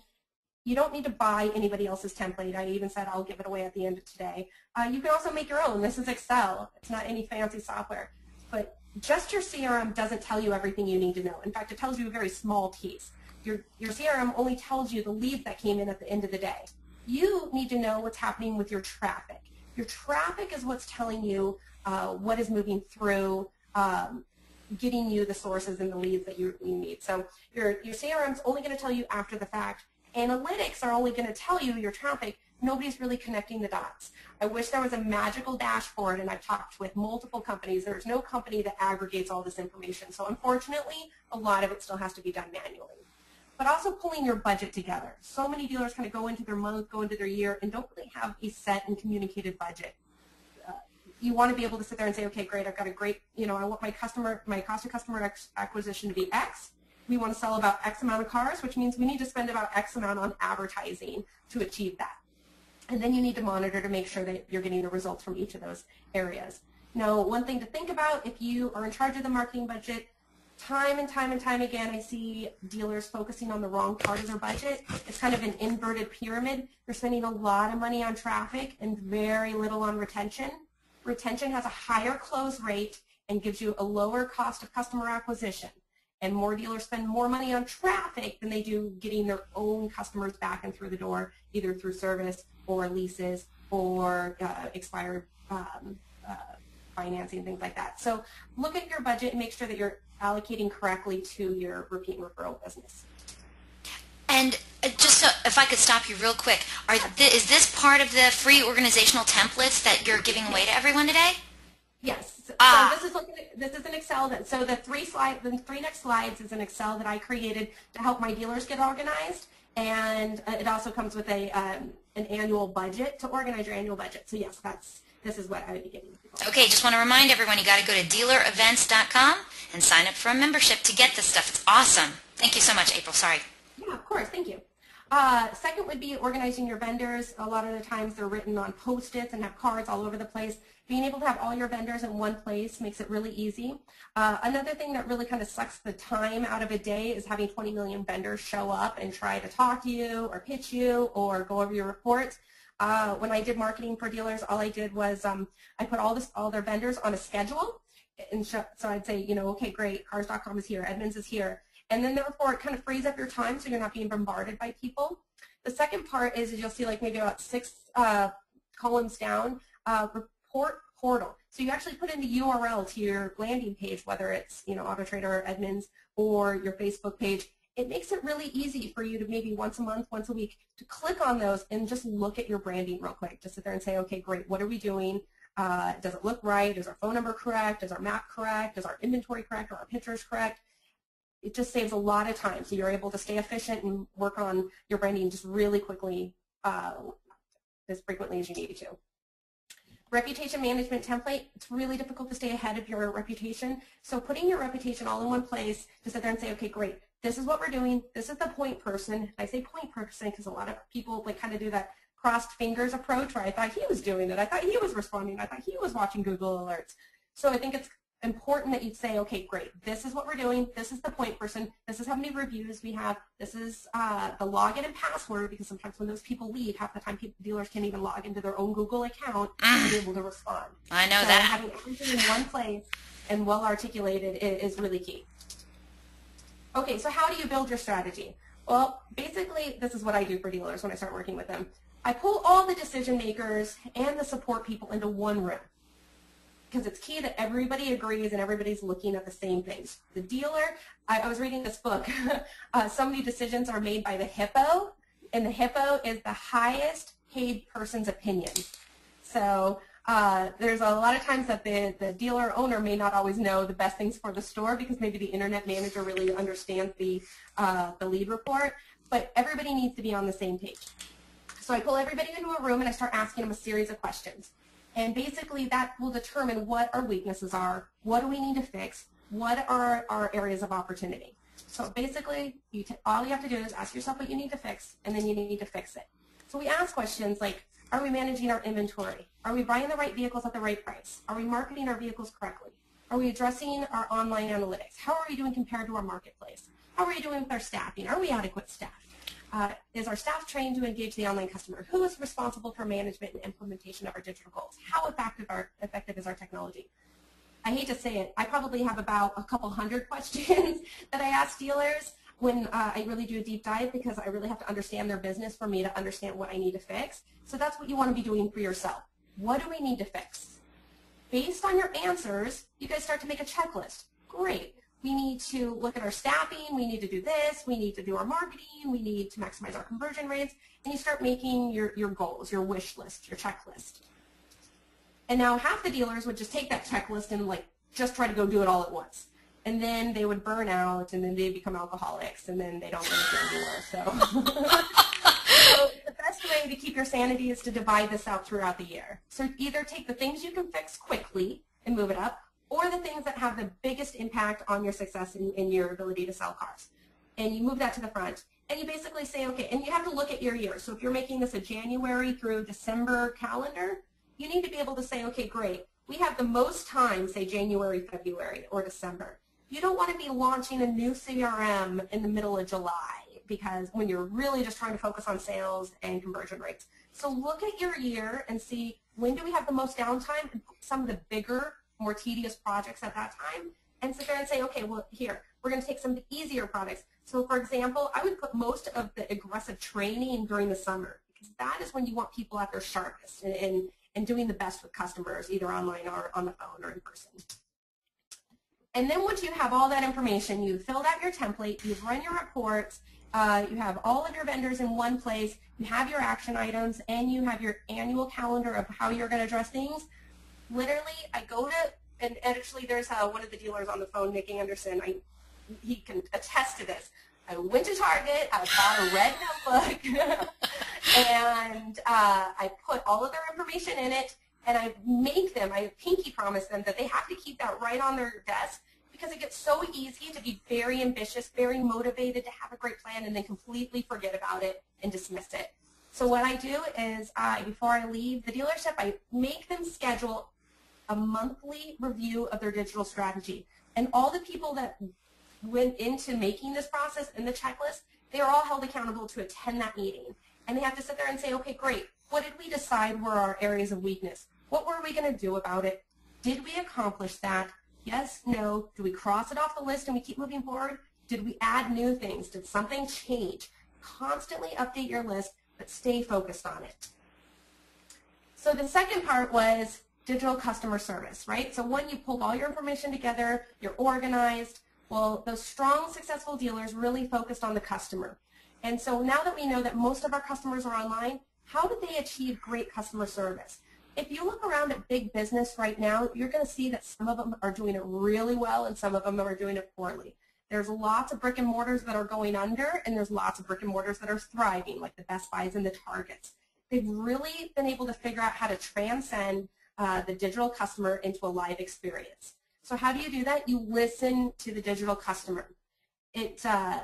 You don't need to buy anybody else's template. I even said I'll give it away at the end of today. Uh, you can also make your own. This is Excel. It's not any fancy software. But just your CRM doesn't tell you everything you need to know. In fact, it tells you a very small piece. Your, your CRM only tells you the leads that came in at the end of the day. You need to know what's happening with your traffic. Your traffic is what's telling you uh, what is moving through, um, getting you the sources and the leads that you, you need. So your, your CRM is only going to tell you after the fact Analytics are only going to tell you your traffic. Nobody's really connecting the dots. I wish there was a magical dashboard, and I've talked with multiple companies. There's no company that aggregates all this information. So unfortunately, a lot of it still has to be done manually. But also pulling your budget together. So many dealers kind of go into their month, go into their year, and don't really have a set and communicated budget. You want to be able to sit there and say, okay, great, I've got a great, you know, I want my customer, my cost of customer acquisition to be X we want to sell about X amount of cars, which means we need to spend about X amount on advertising to achieve that. And then you need to monitor to make sure that you're getting the results from each of those areas. Now, one thing to think about, if you are in charge of the marketing budget, time and time and time again, I see dealers focusing on the wrong part of their budget. It's kind of an inverted pyramid. They're spending a lot of money on traffic and very little on retention. Retention has a higher close rate and gives you a lower cost of customer acquisition and more dealers spend more money on traffic than they do getting their own customers back and through the door, either through service or leases or uh, expired um, uh, financing, things like that. So look at your budget and make sure that you're allocating correctly to your repeat referral business. And uh, just so, if I could stop you real quick, are th is this part of the free organizational templates that you're giving away to everyone today? Yes. Ah. So this is this is an Excel that so the three slide the three next slides is an Excel that I created to help my dealers get organized, and uh, it also comes with a um, an annual budget to organize your annual budget. So yes, that's this is what I would be giving people. Okay, just want to remind everyone you got to go to dealerevents.com and sign up for a membership to get this stuff. It's awesome. Thank you so much, April. Sorry. Yeah, of course. Thank you. Uh, second would be organizing your vendors. A lot of the times they're written on post-its and have cards all over the place. Being able to have all your vendors in one place makes it really easy. Uh, another thing that really kind of sucks the time out of a day is having 20 million vendors show up and try to talk to you or pitch you or go over your reports. Uh, when I did marketing for dealers, all I did was um, I put all this, all their vendors on a schedule. And so I'd say, you know, okay, great, cars.com is here, Edmunds is here. And then therefore it kind of frees up your time so you're not being bombarded by people. The second part is you'll see like maybe about six uh, columns down, uh, report portal. So you actually put in the URL to your landing page, whether it's you know AutoTrader or Edmunds or your Facebook page. It makes it really easy for you to maybe once a month, once a week, to click on those and just look at your branding real quick. Just sit there and say, okay, great, what are we doing? Uh, does it look right? Is our phone number correct? Is our map correct? Is our inventory correct? Are our pictures correct? It just saves a lot of time. So you're able to stay efficient and work on your branding just really quickly, uh, as frequently as you need to. Reputation management template, it's really difficult to stay ahead of your reputation. So putting your reputation all in one place to sit there and say, okay, great, this is what we're doing. This is the point person. I say point person because a lot of people like kind of do that crossed fingers approach where I thought he was doing it. I thought he was responding. I thought he was watching Google Alerts. So I think it's important that you'd say, okay, great, this is what we're doing, this is the point person, this is how many reviews we have, this is uh, the login and password, because sometimes when those people leave, half the time people, dealers can't even log into their own Google account to be able to respond. I know so that. having everything in one place and well articulated is really key. Okay, so how do you build your strategy? Well, basically, this is what I do for dealers when I start working with them. I pull all the decision makers and the support people into one room because it's key that everybody agrees and everybody's looking at the same things. The dealer, I, I was reading this book, [laughs] uh, so many decisions are made by the hippo, and the hippo is the highest paid person's opinion. So uh, there's a lot of times that the, the dealer owner may not always know the best things for the store because maybe the internet manager really understands the, uh, the lead report, but everybody needs to be on the same page. So I pull everybody into a room and I start asking them a series of questions. And basically that will determine what our weaknesses are, what do we need to fix, what are our areas of opportunity. So basically, you all you have to do is ask yourself what you need to fix, and then you need to fix it. So we ask questions like, are we managing our inventory? Are we buying the right vehicles at the right price? Are we marketing our vehicles correctly? Are we addressing our online analytics? How are we doing compared to our marketplace? How are we doing with our staffing? Are we adequate staff? Uh, is our staff trained to engage the online customer? Who is responsible for management and implementation of our digital goals? How effective, are, effective is our technology? I hate to say it, I probably have about a couple hundred [laughs] questions that I ask dealers when uh, I really do a deep dive because I really have to understand their business for me to understand what I need to fix. So that's what you want to be doing for yourself. What do we need to fix? Based on your answers, you guys start to make a checklist. Great we need to look at our staffing, we need to do this, we need to do our marketing, we need to maximize our conversion rates, and you start making your, your goals, your wish list, your checklist. And now half the dealers would just take that checklist and like just try to go do it all at once. And then they would burn out, and then they become alcoholics, and then they don't live anymore. So. [laughs] so the best way to keep your sanity is to divide this out throughout the year. So either take the things you can fix quickly and move it up, or the things that have the biggest impact on your success and, in your ability to sell cars. And you move that to the front. And you basically say, okay, and you have to look at your year. So if you're making this a January through December calendar, you need to be able to say, okay, great. We have the most time, say January, February, or December. You don't want to be launching a new CRM in the middle of July because when you're really just trying to focus on sales and conversion rates. So look at your year and see when do we have the most downtime and some of the bigger more tedious projects at that time and sit there and say, okay, well, here, we're going to take some of the easier products. So, for example, I would put most of the aggressive training during the summer because that is when you want people at their sharpest and, and, and doing the best with customers, either online or on the phone or in person. And then once you have all that information, you've filled out your template, you've run your reports, uh, you have all of your vendors in one place, you have your action items, and you have your annual calendar of how you're going to address things, literally, I go to, and actually there's uh, one of the dealers on the phone, Nick Anderson, I, he can attest to this. I went to Target, I bought a red notebook, [laughs] and uh, I put all of their information in it, and I make them, I pinky promise them that they have to keep that right on their desk because it gets so easy to be very ambitious, very motivated to have a great plan and then completely forget about it and dismiss it. So what I do is I, before I leave the dealership, I make them schedule a monthly review of their digital strategy. And all the people that went into making this process and the checklist, they are all held accountable to attend that meeting. And they have to sit there and say, okay, great, what did we decide were our areas of weakness? What were we going to do about it? Did we accomplish that? Yes, no. Do we cross it off the list and we keep moving forward? Did we add new things? Did something change? Constantly update your list, but stay focused on it. So the second part was digital customer service, right? So when you pull all your information together, you're organized. Well, those strong, successful dealers really focused on the customer. And so now that we know that most of our customers are online, how did they achieve great customer service? If you look around at big business right now, you're going to see that some of them are doing it really well and some of them are doing it poorly. There's lots of brick and mortars that are going under and there's lots of brick and mortars that are thriving, like the Best Buys and the Targets. They've really been able to figure out how to transcend uh, the digital customer into a live experience. So how do you do that? You listen to the digital customer. It, uh,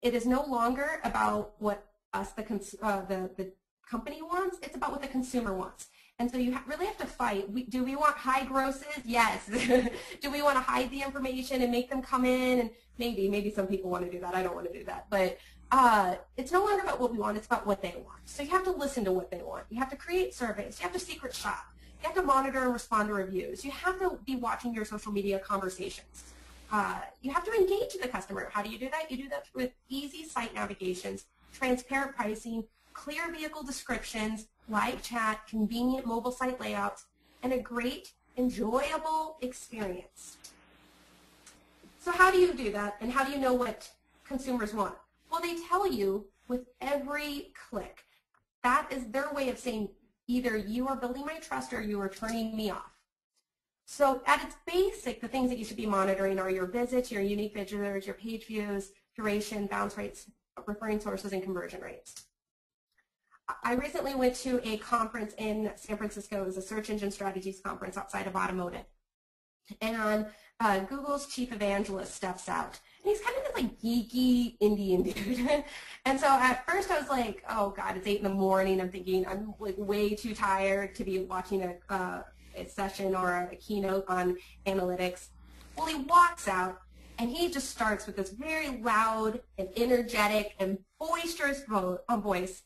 it is no longer about what us, the, uh, the, the company wants. It's about what the consumer wants. And so you ha really have to fight. We, do we want high grosses? Yes. [laughs] do we want to hide the information and make them come in? And maybe, maybe some people want to do that. I don't want to do that. But uh, it's no longer about what we want. It's about what they want. So you have to listen to what they want. You have to create surveys. You have to secret shop. Have to monitor and respond to reviews. You have to be watching your social media conversations. Uh, you have to engage the customer. How do you do that? You do that with easy site navigations, transparent pricing, clear vehicle descriptions, live chat, convenient mobile site layouts, and a great, enjoyable experience. So how do you do that, and how do you know what consumers want? Well, they tell you with every click. That is their way of saying either you are building my trust or you are turning me off. So at its basic, the things that you should be monitoring are your visits, your unique visitors, your page views, duration, bounce rates, referring sources, and conversion rates. I recently went to a conference in San Francisco. It was a search engine strategies conference outside of automotive. And uh, Google's chief evangelist steps out. And he's kind of geeky Indian dude. [laughs] and so at first I was like, oh God, it's 8 in the morning. I'm thinking I'm like way too tired to be watching a, uh, a session or a keynote on analytics. Well, he walks out and he just starts with this very loud and energetic and boisterous um, voice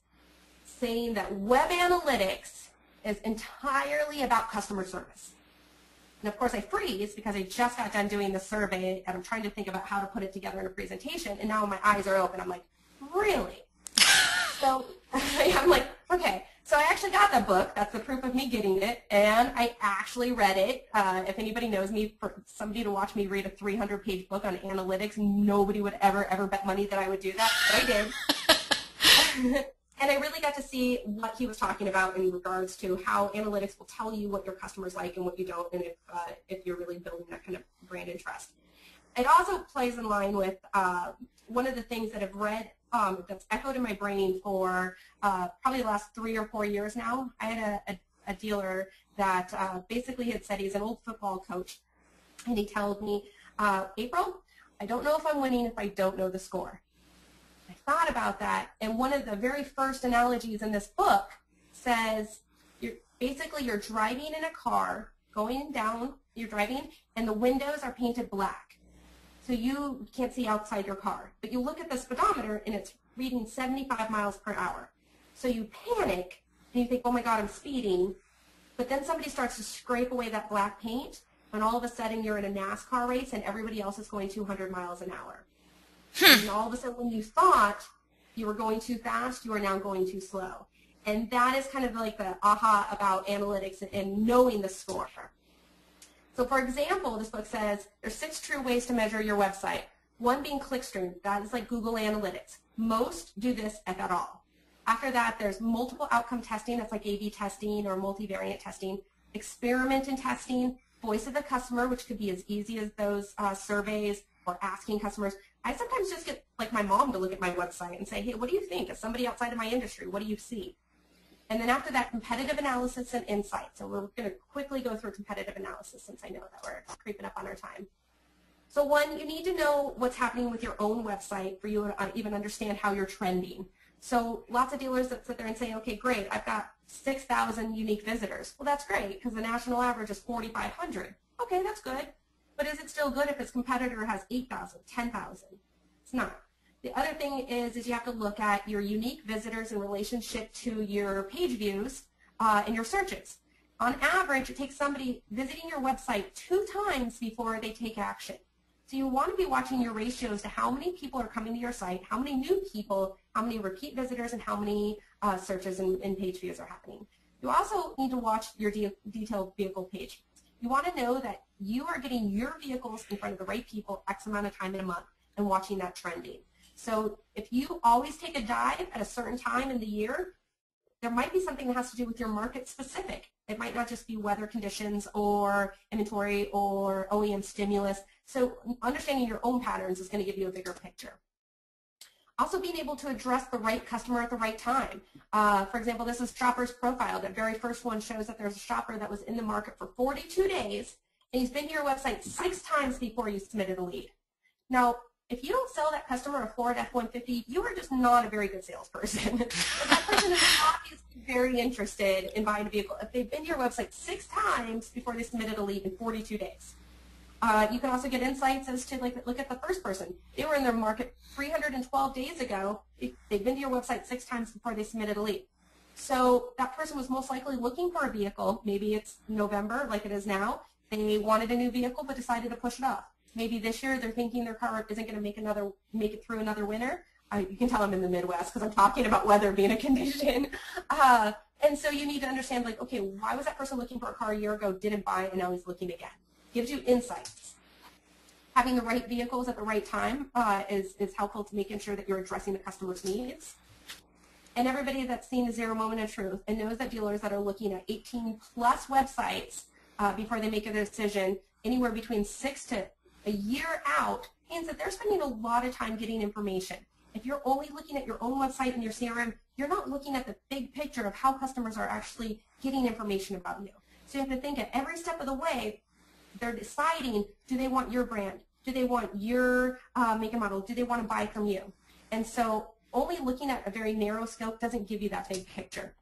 saying that web analytics is entirely about customer service. And of course I freeze because I just got done doing the survey and I'm trying to think about how to put it together in a presentation and now my eyes are open. I'm like, really? so [laughs] I'm like, okay. So I actually got that book. That's the proof of me getting it. And I actually read it. Uh, if anybody knows me, for somebody to watch me read a 300-page book on analytics, nobody would ever, ever bet money that I would do that. But I did. [laughs] And I really got to see what he was talking about in regards to how analytics will tell you what your customers like and what you don't, and if, uh, if you're really building that kind of brand and trust. It also plays in line with uh, one of the things that I've read um, that's echoed in my brain for uh, probably the last three or four years now. I had a, a, a dealer that uh, basically had said he's an old football coach, and he told me, uh, April, I don't know if I'm winning if I don't know the score. I thought about that, and one of the very first analogies in this book says, you're, basically you're driving in a car, going down, you're driving, and the windows are painted black. So you can't see outside your car. But you look at the speedometer, and it's reading 75 miles per hour. So you panic, and you think, oh my God, I'm speeding. But then somebody starts to scrape away that black paint, and all of a sudden you're in a NASCAR race, and everybody else is going 200 miles an hour. Hmm. And all of a sudden when you thought you were going too fast, you are now going too slow. And that is kind of like the aha about analytics and knowing the score. So for example, this book says there's six true ways to measure your website. One being clickstream. That is like Google Analytics. Most do this, if at all. After that, there's multiple outcome testing. That's like A-B testing or multivariate testing. Experiment and testing. Voice of the customer, which could be as easy as those uh, surveys or asking customers. I sometimes just get like my mom to look at my website and say, hey, what do you think? As somebody outside of my industry, what do you see? And then after that, competitive analysis and insight. So we're going to quickly go through competitive analysis since I know that we're creeping up on our time. So one, you need to know what's happening with your own website for you to uh, even understand how you're trending. So lots of dealers that sit there and say, okay, great, I've got 6,000 unique visitors. Well, that's great because the national average is 4,500. Okay, that's good. But is it still good if its competitor has 8,000, 10,000? It's not. The other thing is, is you have to look at your unique visitors in relationship to your page views uh, and your searches. On average, it takes somebody visiting your website two times before they take action. So you want to be watching your ratios to how many people are coming to your site, how many new people, how many repeat visitors, and how many uh, searches and, and, page views are happening. You also need to watch your de detailed vehicle page. You want to know that you are getting your vehicles in front of the right people X amount of time in a month and watching that trending. So if you always take a dive at a certain time in the year, there might be something that has to do with your market specific. It might not just be weather conditions or inventory or OEM stimulus. So understanding your own patterns is going to give you a bigger picture. Also being able to address the right customer at the right time. Uh, for example, this is shopper's profile. That very first one shows that there's a shopper that was in the market for 42 days and he's been to your website six times before you submitted a lead. Now, if you don't sell that customer a Ford F-150, you are just not a very good salesperson. [laughs] that person is obviously very interested in buying a vehicle if they've been to your website six times before they submitted a lead in 42 days. Uh, you can also get insights as to like look at the first person. They were in their market 312 days ago. They've been to your website six times before they submitted a lead. So that person was most likely looking for a vehicle. Maybe it's November like it is now. They wanted a new vehicle but decided to push it off. Maybe this year they're thinking their car isn't going to make another make it through another winter. Uh, you can tell I'm in the Midwest because I'm talking about weather being a condition. [laughs] Uh, and so you need to understand like, okay, why was that person looking for a car a year ago, didn't buy, and now he's looking again? Gives you insights. Having the right vehicles at the right time uh, is, is helpful to making sure that you're addressing the customer's needs. And everybody that's seen the zero moment of truth and knows that dealers that are looking at 18 plus websites uh, before they make a decision, anywhere between six to a year out, means that they're spending a lot of time getting information. If you're only looking at your own website and your CRM, you're not looking at the big picture of how customers are actually getting information about you. So you have to think at every step of the way, they're deciding, do they want your brand? Do they want your uh, make and model? Do they want to buy from you? And so only looking at a very narrow scope doesn't give you that big picture.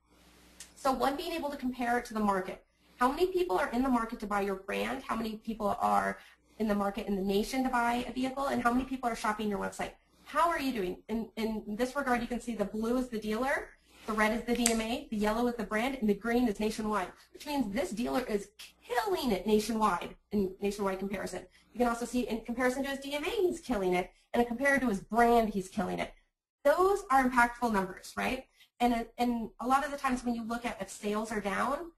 So one, being able to compare it to the market. How many people are in the market to buy your brand? How many people are in the market in the nation to buy a vehicle? And how many people are shopping your website? How are you doing? In, in this regard, you can see the blue is the dealer, the red is the DMA, the yellow is the brand, and the green is nationwide, which means this dealer is killing it nationwide in nationwide comparison. You can also see in comparison to his DMA, he's killing it, and compared to his brand, he's killing it. Those are impactful numbers, right? And, and a lot of the times when you look at if sales are down,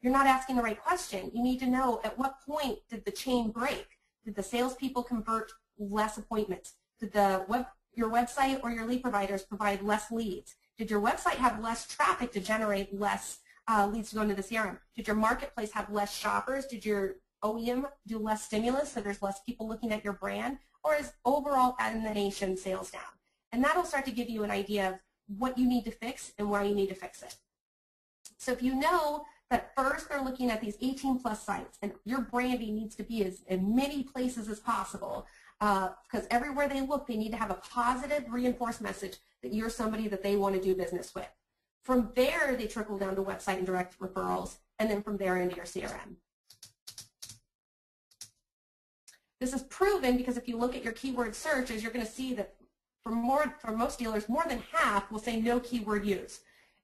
you're not asking the right question. You need to know at what point did the chain break? Did the salespeople convert less appointments? Did the web, your website or your lead providers provide less leads? Did your website have less traffic to generate less uh, leads to go into the CRM? Did your marketplace have less shoppers? Did your OEM do less stimulus so there's less people looking at your brand? Or is overall in the nation sales down? And that'll start to give you an idea of what you need to fix and why you need to fix it. So if you know that first they're looking at these 18 plus sites and your branding needs to be as in many places as possible because uh, everywhere they look they need to have a positive reinforced message that you're somebody that they want to do business with. From there, they trickle down to website and direct referrals, and then from there into your CRM. This is proven because if you look at your keyword searches, you're going to see that for, more, for most dealers, more than half will say no keyword use.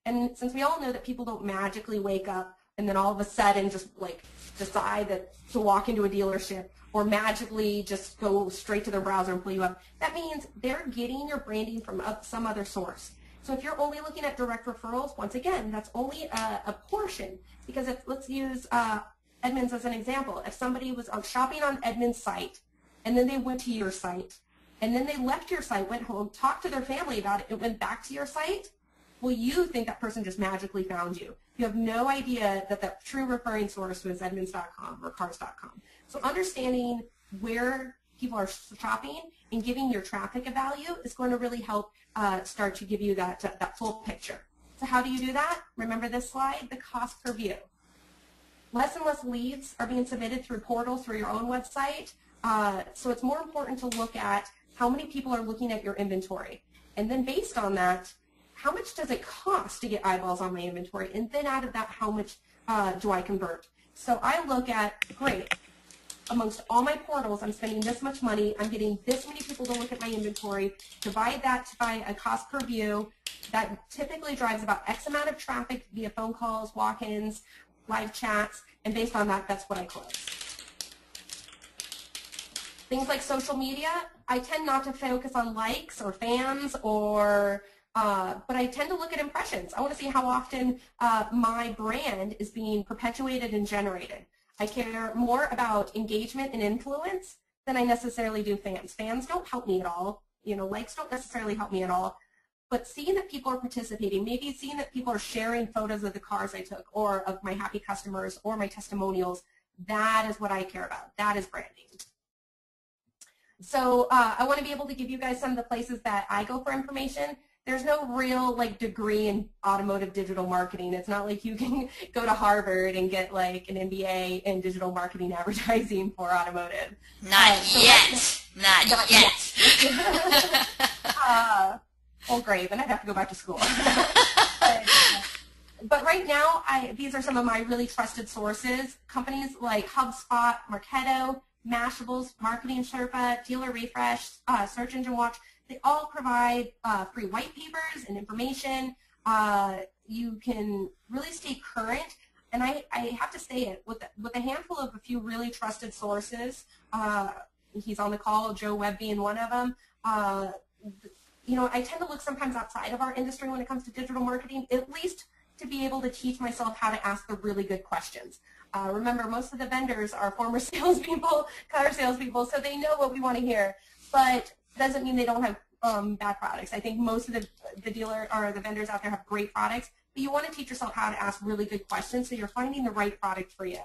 And since we all know that people don't magically wake up and then all of a sudden just like decide that to walk into a dealership or magically just go straight to their browser and pull you up, that means they're getting your branding from some other source. So if you're only looking at direct referrals, once again, that's only a, a portion. Because if let's use uh, Edmunds as an example. If somebody was shopping on Edmunds' site, and then they went to your site, and then they left your site, went home, talked to their family about it, it went back to your site, well, you think that person just magically found you. You have no idea that that true referring source was Edmunds.com or Cars.com. So understanding where people are shopping and giving your traffic a value is going to really help uh, start to give you that, uh, that full picture. So how do you do that? Remember this slide, the cost per view. Less and less leads are being submitted through portals through your own website. Uh, so it's more important to look at how many people are looking at your inventory. And then based on that, how much does it cost to get eyeballs on my inventory? And then out of that, how much uh, do I convert? So I look at, great, amongst all my portals, I'm spending this much money, I'm getting this many people to look at my inventory, divide that by a cost per view, that typically drives about X amount of traffic via phone calls, walk-ins, live chats, and based on that, that's what I close. Things like social media, I tend not to focus on likes or fans or uh, but I tend to look at impressions. I want to see how often uh, my brand is being perpetuated and generated. I care more about engagement and influence than I necessarily do fans. Fans don't help me at all. You know, likes don't necessarily help me at all. But seeing that people are participating, maybe seeing that people are sharing photos of the cars I took or of my happy customers or my testimonials, that is what I care about. That is branding. So uh, I want to be able to give you guys some of the places that I go for information there's no real like degree in automotive digital marketing. It's not like you can [laughs] go to Harvard and get like an MBA in digital marketing advertising for automotive. Not uh, so yet. Not, not, yet. yet. [laughs] uh, well, great. Then I'd have to go back to school. [laughs] but, but right now, I, these are some of my really trusted sources. Companies like HubSpot, Marketo, Mashables, Marketing Sherpa, Dealer Refresh, uh, Search Engine Watch, they all provide uh, free white papers and information. Uh, you can really stay current. And I, I have to say it, with, with a handful of a few really trusted sources, uh, he's on the call, Joe Webb being one of them, uh, you know, I tend to look sometimes outside of our industry when it comes to digital marketing, at least to be able to teach myself how to ask the really good questions. Uh, remember, most of the vendors are former [laughs] salespeople, car salespeople, so they know what we want to hear. But doesn't mean they don't have um, bad products. I think most of the, the dealer or the vendors out there have great products, but you want to teach yourself how to ask really good questions so you're finding the right product for you.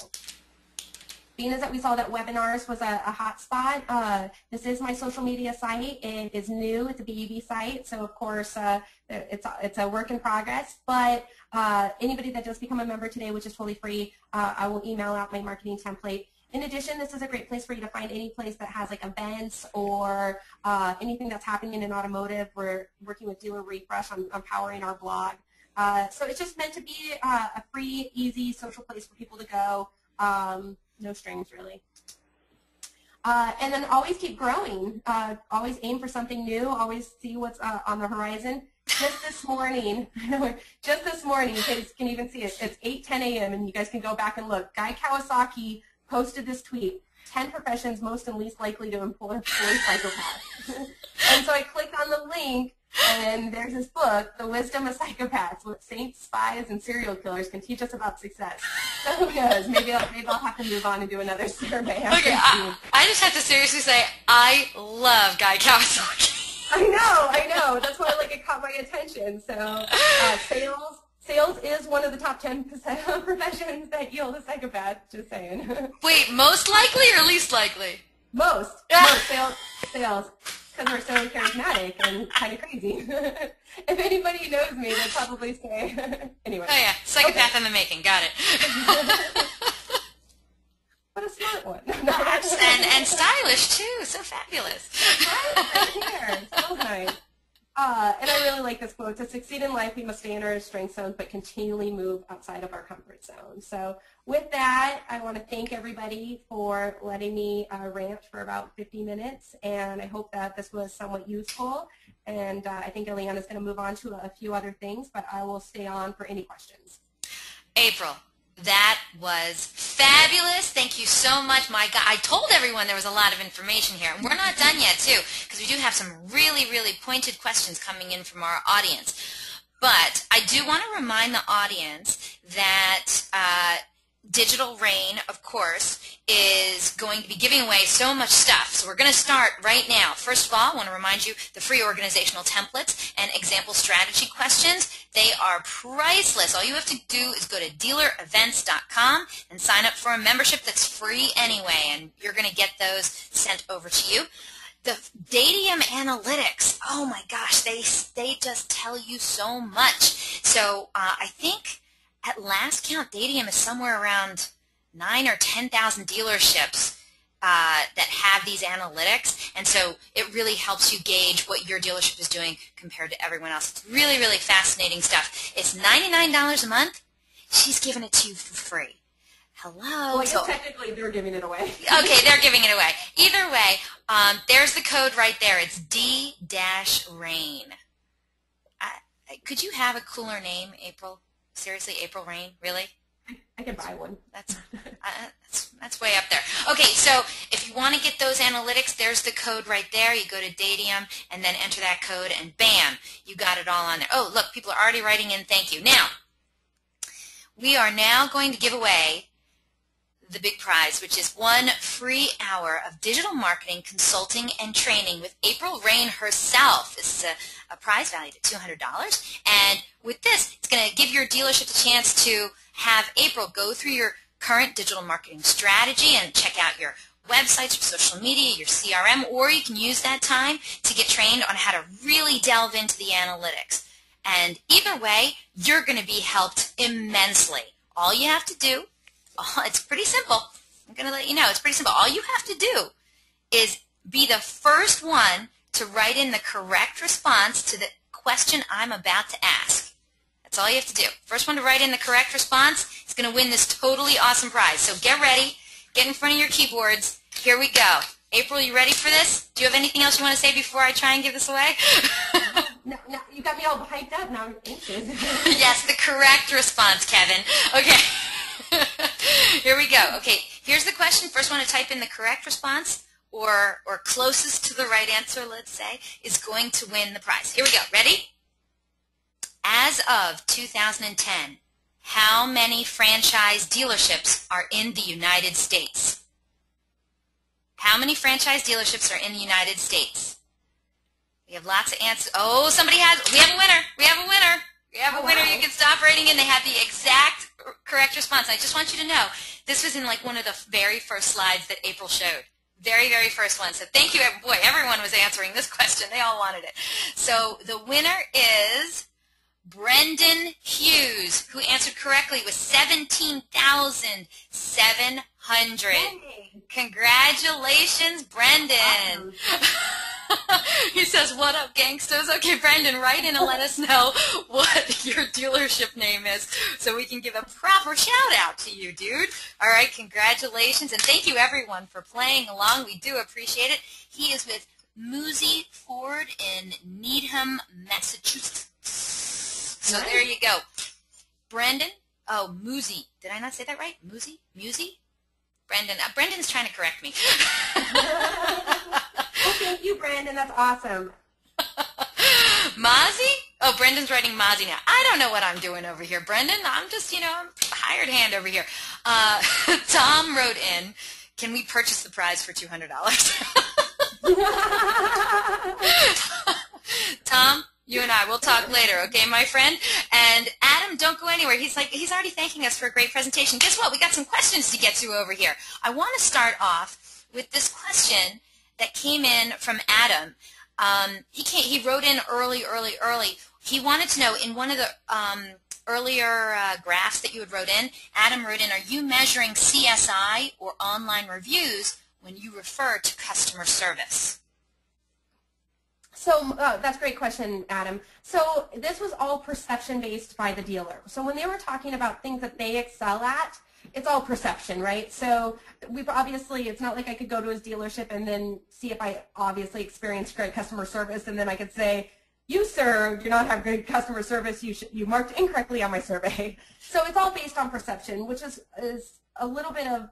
Being as that we saw that webinars was a, a hot spot, uh, this is my social media site. It is new. It's a BEB site, so of course uh, it's, a, it's a work in progress. But uh, anybody that does become a member today, which is totally free, uh, I will email out my marketing template. In addition, this is a great place for you to find any place that has like events or uh, anything that's happening in an automotive. We're working with Dealer Refresh on, on powering our blog. Uh, so it's just meant to be a free, easy social place for people to go. Um, no strings really. Uh, and then always keep growing. Uh, always aim for something new. Always see what's uh, on the horizon. Just this morning, [laughs] just this morning, you guys can even see it. It's 8, 10 a.m. and you guys can go back and look. Guy Kawasaki posted this tweet. 10 professions most and least likely to employ, psychopaths. [laughs] and so I clicked on the link and there's this book, The Wisdom of Psychopaths, what saints, spies, and serial killers can teach us about success. So who knows? Maybe I'll, maybe I'll have to move on and do another survey. Okay, I, I, just have to seriously say, I love Guy Kawasaki. I know, I know. That's why like it caught my attention. So uh, sales, sales is one of the top 10 [laughs] professions that yield a psychopath, just saying. [laughs] Wait, most likely or least likely? Most. [laughs] most sales, sales because we're so charismatic and kind of crazy. if anybody knows me, they'd probably say, anyway. Oh yeah, psychopath okay. in the making. Got it. what a smart one. and, and stylish too. So fabulous. right, right here. So nice. Uh, and I really like this quote. To succeed in life, we must stay in our strength zones, but continually move outside of our comfort zone. So with that, I want to thank everybody for letting me uh, rant for about 50 minutes, and I hope that this was somewhat useful. And uh, I think Eliana is going to move on to a few other things, but I will stay on for any questions. April, that was fabulous. Thank you so much. My God, I told everyone there was a lot of information here. And we're not done yet, too, because we do have some really, really pointed questions coming in from our audience. But I do want to remind the audience that uh, Digital Rain, of course, is going to be giving away so much stuff. So we're going to start right now. First of all, I want to remind you the free organizational templates and example strategy questions. They are priceless. All you have to do is go to dealerevents.com and sign up for a membership that's free anyway, and you're going to get those sent over to you. The Dataium analytics, oh my gosh, they, they just tell you so much. So uh, I think at last count, Dataium is somewhere around nine or 10,000 dealerships uh, that have these analytics. And so it really helps you gauge what your dealership is doing compared to everyone else. It's really, really fascinating stuff. It's $99 a month. She's giving it to you for free. Hello. Well, so, technically they're giving it away. [laughs] okay, they're giving it away. Either way, um, there's the code right there. It's D dash rain. could you have a cooler name, April? Seriously, April Rain? Really? I can buy one. That's, [laughs] uh, that's, that's way up there. Okay, so if you want to get those analytics, there's the code right there. You go to Dataium and then enter that code, and bam, you got it all on there. Oh, look, people are already writing in thank you. Now, we are now going to give away the big prize, which is one free hour of digital marketing consulting and training with April Rain herself. This is a, a prize valued at $200. And with this, it's going to give your dealership a chance to have April go through your current digital marketing strategy and check out your websites, your social media, your CRM, or you can use that time to get trained on how to really delve into the analytics. And either way, you're going to be helped immensely. All you have to do [laughs] it's pretty simple. I'm going to let you know. It's pretty simple. All you have to do is be the first one to write in the correct response to the question I'm about to ask. That's all you have to do. First one to write in the correct response is going to win this totally awesome prize. So get ready. Get in front of your keyboards. Here we go. April, you ready for this? Do you have anything else you want to say before I try and give this away? [laughs] no, no, you got me all hyped up. Now I'm anxious. [laughs] yes, the correct response, Kevin. Okay. [laughs] Here we go. Okay, here's the question. First one to type in the correct response or, or closest to the right answer, let's say, is going to win the prize. Here we go. Ready? As of 2010, how many franchise dealerships are in the United States? How many franchise dealerships are in the United States? We have lots of answers. Oh, somebody has, we have a winner. We have a winner. We have a winner. You can stop writing and they have the exact correct response. I just want you to know, this was in like one of the very first slides that April showed. Very, very first one. So thank you. Boy, everyone was answering this [laughs] question. They all wanted it. So the winner is Brendan Hughes, who answered correctly with 17,700. Congratulations, Brendan. [laughs] [laughs] he says, what up, gangsters? Okay, Brandon, write in and let us know what your dealership name is so we can give a proper shout out to you, dude. All right, congratulations. And thank you, everyone, for playing along. We do appreciate it. He is with Muzi Ford in Needham, Massachusetts. So nice. there you go. Brandon. oh, Muzi. Did I not say that right? Muzi? Muzi? Brendan. Uh, Brendan's trying to correct me. [laughs] [laughs] thank you, Brandon. That's awesome. [laughs] Mozzie? Oh, Brendan's writing Mozzie now. I don't know what I'm doing over here, Brendan. I'm just, you know, I'm hired hand over here. Uh, [laughs] Tom wrote in, can we purchase the prize for $200? [laughs] Tom, you and I, we'll talk later, okay, my friend? And Adam, don't go anywhere. He's like, he's already thanking us for a great presentation. Guess what? We got some questions to get to over here. I want to start off with this question that came in from Adam. Um, he came, he wrote in early, early, early. He wanted to know in one of the um, earlier uh, graphs that you had wrote in, Adam wrote in, are you measuring CSI or online reviews when you refer to customer service? So uh, that's a great question, Adam. So this was all perception based by the dealer. So when they were talking about things that they excel at, it's all perception, right? So we've obviously, it's not like I could go to his dealership and then see if I obviously experienced great customer service and then I could say, you, sir, do not have great customer service. You, you marked incorrectly on my survey. [laughs] So it's all based on perception, which is, is a little bit of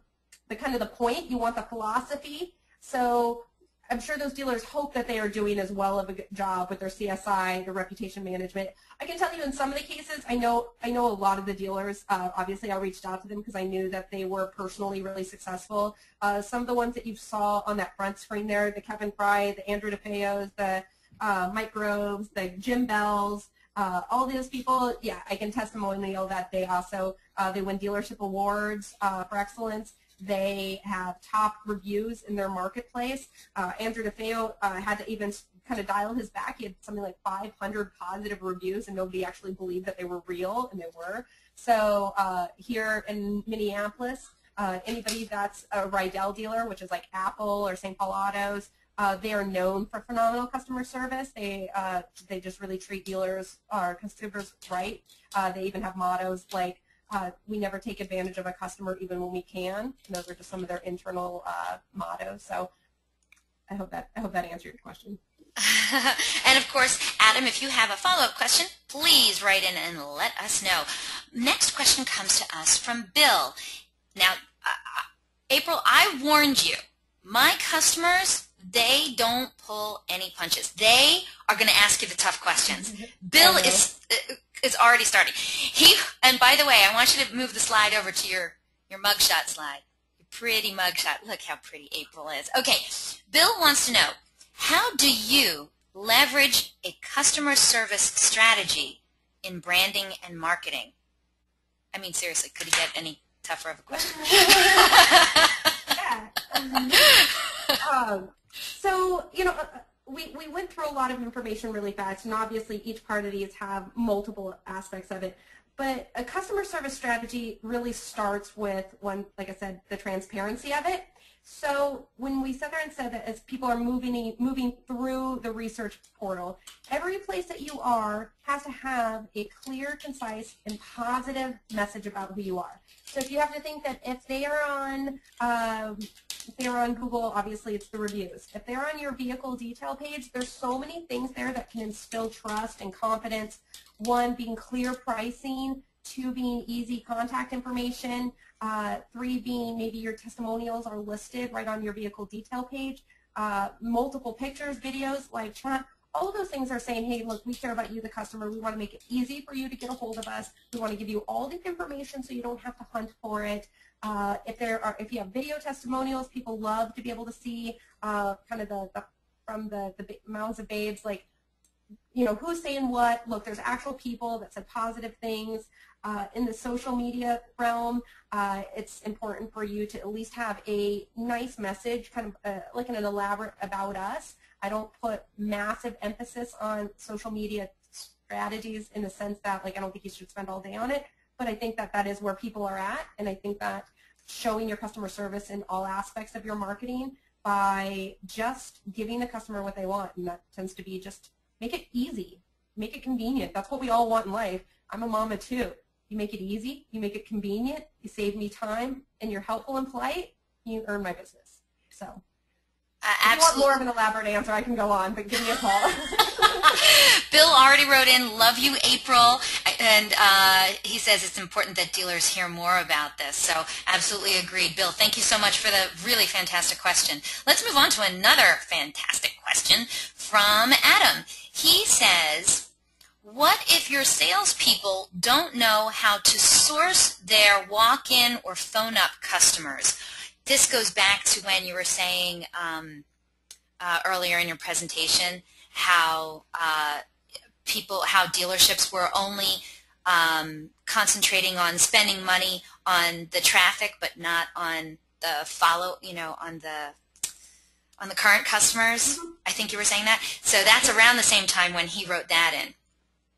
the kind of the point. You want the philosophy. So I'm sure those dealers hope that they are doing as well of a job with their CSI, their reputation management. I can tell you in some of the cases, I know I know a lot of the dealers. Uh, obviously, I reached out to them because I knew that they were personally really successful. Uh, some of the ones that you saw on that front screen there, the Kevin Fry, the Andrew DeFeos, the uh, Mike Groves, the Jim Bells, uh, all those people, yeah, I can testimonial that they also uh, they win dealership awards uh, for excellence. They have top reviews in their marketplace. Uh, Andrew DeFeo uh, had to even kind of dial his back. He had something like 500 positive reviews, and nobody actually believed that they were real, and they were. So uh, here in Minneapolis, uh, anybody that's a Rydell dealer, which is like Apple or St. Paul Autos, uh, they are known for phenomenal customer service. They uh, they just really treat dealers or consumers right. Uh, they even have mottos like uh, we never take advantage of a customer even when we can. And those are just some of their internal uh, mottos. So I hope that I hope that answered your question. [laughs] and of course, Adam, if you have a follow-up question, please write in and let us know. Next question comes to us from Bill. Now, uh, uh April, I warned you. My customers, they don't pull any punches. They are going to ask you the tough questions. Bill is uh, is already starting. He and by the way, I want you to move the slide over to your your mugshot slide. Your pretty mugshot. Look how pretty April is. Okay, Bill wants to know how do you leverage a customer service strategy in branding and marketing? I mean, seriously, could he get any tougher of a question? [laughs] yeah. Um, [laughs] um, so, you know, we, we went through a lot of information really fast, and obviously each part of these have multiple aspects of it. But a customer service strategy really starts with one, like I said, the transparency of it. So when we sat there and said that as people are moving moving through the research portal, every place that you are has to have a clear, concise, and positive message about who you are. So if you have to think that if they are on um, if they are on Google, obviously it's the reviews. If they're on your vehicle detail page, there's so many things there that can instill trust and confidence. One, being clear pricing. Two, being easy contact information. Uh, three, being maybe your testimonials are listed right on your vehicle detail page. Uh, multiple pictures, videos, live chat. All of those things are saying, hey, look, we care about you, the customer. We want to make it easy for you to get a hold of us. We want to give you all the information so you don't have to hunt for it. Uh, if there are, if you have video testimonials, people love to be able to see uh, kind of the, the from the, the mouths of babes, like, you know, who's saying what. Look, there's actual people that said positive things. Uh, in the social media realm, uh, it's important for you to at least have a nice message, kind of uh, like an elaborate about us. I don't put massive emphasis on social media strategies in the sense that, like, I don't think you should spend all day on it but I think that that is where people are at, and I think that showing your customer service in all aspects of your marketing by just giving the customer what they want, and that tends to be just make it easy, make it convenient. That's what we all want in life. I'm a mama too. You make it easy, you make it convenient, you save me time, and you're helpful and polite, you earn my business. So uh, if you want more of an elaborate answer, I can go on, but give me a call. [laughs] [laughs] Bill already wrote in, love you, April. And uh, he says it's important that dealers hear more about this. So absolutely agreed. Bill, thank you so much for the really fantastic question. Let's move on to another fantastic question from Adam. He says, what if your salespeople don't know how to source their walk-in or phone-up customers? this goes back to when you were saying um, uh, earlier in your presentation how uh, people, how dealerships were only um, concentrating on spending money on the traffic, but not on the follow, you know, on the on the current customers. Mm-hmm. I think you were saying that. So that's around the same time when he wrote that in.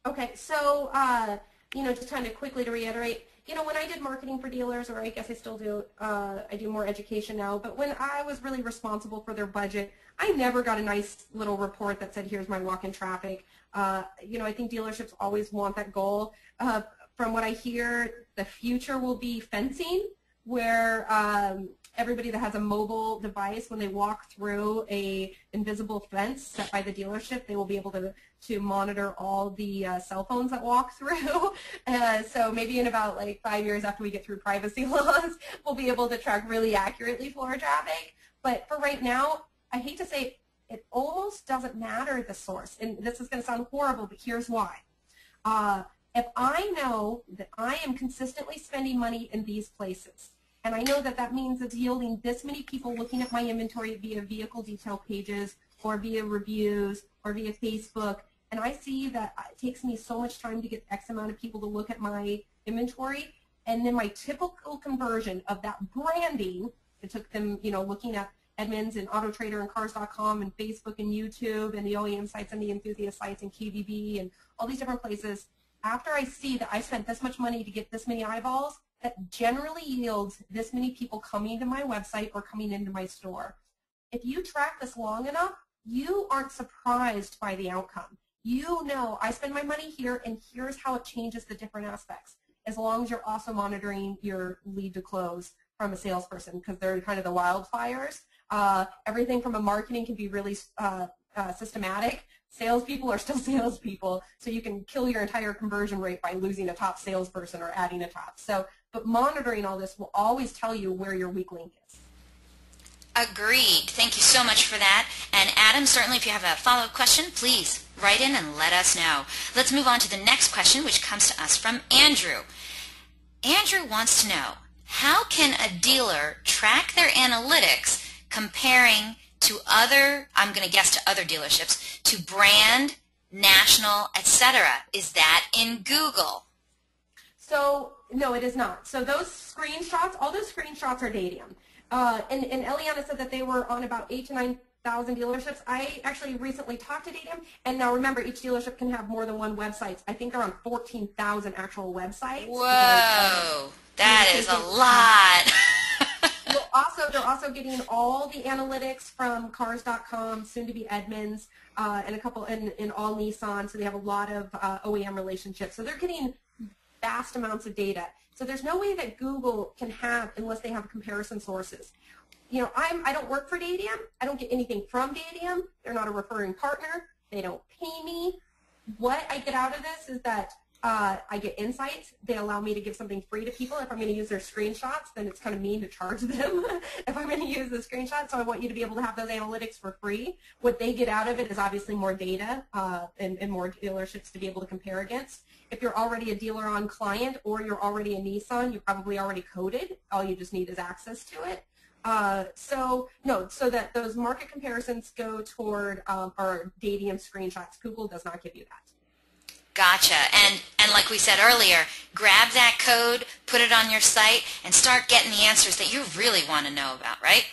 Okay, so uh, you know, just kind of quickly to reiterate, you know, when I did marketing for dealers, or I guess I still do, uh, I do more education now, but when I was really responsible for their budget, I never got a nice little report that said, here's my walk-in traffic. Uh, you know, I think dealerships always want that goal. Uh, from what I hear, the future will be fencing, where um, everybody that has a mobile device, when they walk through a invisible fence set by the dealership, they will be able to, to monitor all the uh, cell phones that walk [laughs] through. Uh, so maybe in about like five years after we get through privacy [laughs] laws, we'll be able to track really accurately floor traffic. But for right now, I hate to say it almost doesn't matter the source. And this is going to sound horrible, but here's why. Uh, if I know that I am consistently spending money in these places, and I know that that means it's yielding this many people looking at my inventory via vehicle detail pages or via reviews or via Facebook. And I see that it takes me so much time to get X amount of people to look at my inventory. And then my typical conversion of that branding, it took them, you know, looking at Edmunds and Auto Trader and Cars.com and Facebook and YouTube and the OEM sites and the enthusiast sites and KBB and all these different places. After I see that I spent this much money to get this many eyeballs, that generally yields this many people coming to my website or coming into my store. If you track this long enough, you aren't surprised by the outcome. You know, I spend my money here, and here's how it changes the different aspects, as long as you're also monitoring your lead to close from a salesperson, because they're kind of the wildfires. Uh, everything from a marketing can be really uh, uh, systematic. Salespeople are still [laughs] salespeople, so you can kill your entire conversion rate by losing a top salesperson or adding a top. So but monitoring all this will always tell you where your weak link is. Agreed. Thank you so much for that. And Adam, certainly if you have a follow-up question, please write in and let us know. Let's move on to the next question, which comes to us from Andrew. Andrew wants to know, how can a dealer track their analytics comparing to other, I'm going to guess to other dealerships, to brand, national, etc.? Is that in Google? So no, it is not. So those screenshots, all those screenshots are Dataium. Uh, and, and Eliana said that they were on about eight to nine thousand dealerships. I actually recently talked to Dataium, and now remember, each dealership can have more than one website. I think they're on fourteen thousand actual websites. Whoa, um, that is a lot. [laughs] also they're also getting all the analytics from Cars.com, soon to be Edmunds, uh, and a couple in, in all Nissan. So they have a lot of uh, OEM relationships. So they're getting vast amounts of data. So there's no way that Google can have unless they have comparison sources. You know, I'm I don't work for Dataium. I don't get anything from Dataium. They're not a referring partner. They don't pay me. What I get out of this is that uh, I get insights. They allow me to give something free to people. If I'm going to use their screenshots, then it's kind of mean to charge [laughs] them if I'm going to use the screenshots. So I want you to be able to have those analytics for free. What they get out of it is obviously more data uh, and, and more dealerships to be able to compare against. If you're already a DealerOn client or you're already a Nissan, you're probably already coded. All you just need is access to it. Uh, so no, so that those market comparisons go toward um, our Dataium screenshots. Google does not give you that. Gotcha. And and like we said earlier, grab that code, put it on your site, and start getting the answers that you really want to know about, right?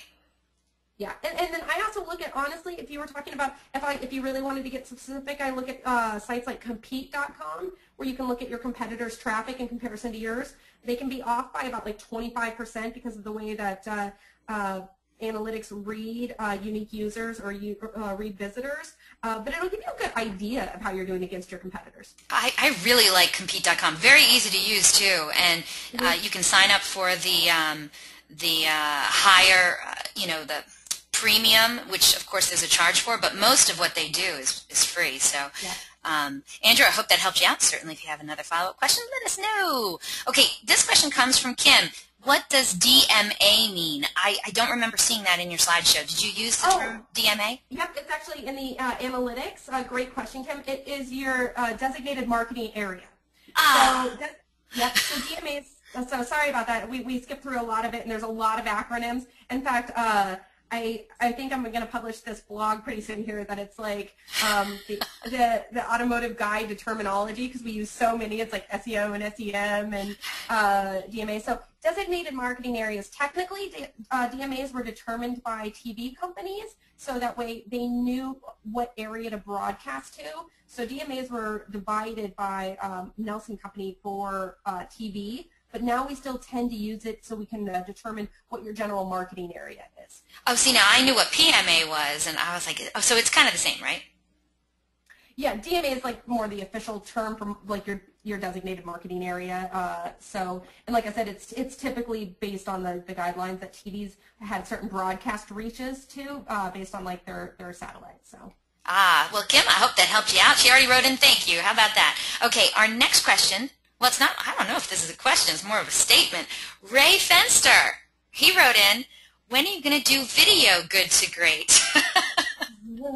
Yeah, and, and then I also look at honestly, if you were talking about if I if you really wanted to get specific, I look at uh, sites like Compete.com where you can look at your competitors' traffic in comparison to yours. They can be off by about like 25% because of the way that uh, uh, analytics read uh, unique users or you, uh, read visitors, uh, but it'll give you a good idea of how you're doing against your competitors. I, I really like Compete.com. Very easy to use too, and uh, mm-hmm. you can sign up for the um, the uh, higher, uh, you know, the premium, which of course there's a charge for, but most of what they do is, is free. So. Yeah. Um, Andrew, I hope that helped you out. Certainly, if you have another follow-up question, let us know. Okay, this question comes from Kim. What does DMA mean? I, I don't remember seeing that in your slideshow. Did you use the oh, term DMA? Yep, it's actually in the uh, analytics. Uh, great question, Kim. It is your uh, designated marketing area. Ah. So, yep, so DMA is, so sorry about that. We, we skipped through a lot of it, and there's a lot of acronyms. In fact, uh, I, I think I'm going to publish this blog pretty soon here that it's like um, the, the, the automotive guide to terminology because we use so many. It's like SEO and SEM and uh, DMA. So designated marketing areas. Technically, uh, DMAs were determined by TV companies so that way they knew what area to broadcast to. So DMAs were divided by um, Nielsen Company for uh, TV but now we still tend to use it so we can uh, determine what your general marketing area is. Oh, see, now I knew what PMA was, and I was like, oh, so it's kind of the same, right? Yeah, DMA is like more the official term for like your your designated marketing area. Uh, so, and like I said, it's it's typically based on the, the guidelines that TVs had certain broadcast reaches to, uh, based on like their their satellite. So. Ah, well, Kim, I hope that helped you out. She already wrote in thank you. How about that? Okay, our next question well, it's not, I don't know if this is a question, it's more of a statement. Ray Fenster, he wrote in, when are you going to do video good to great? [laughs] so we'll,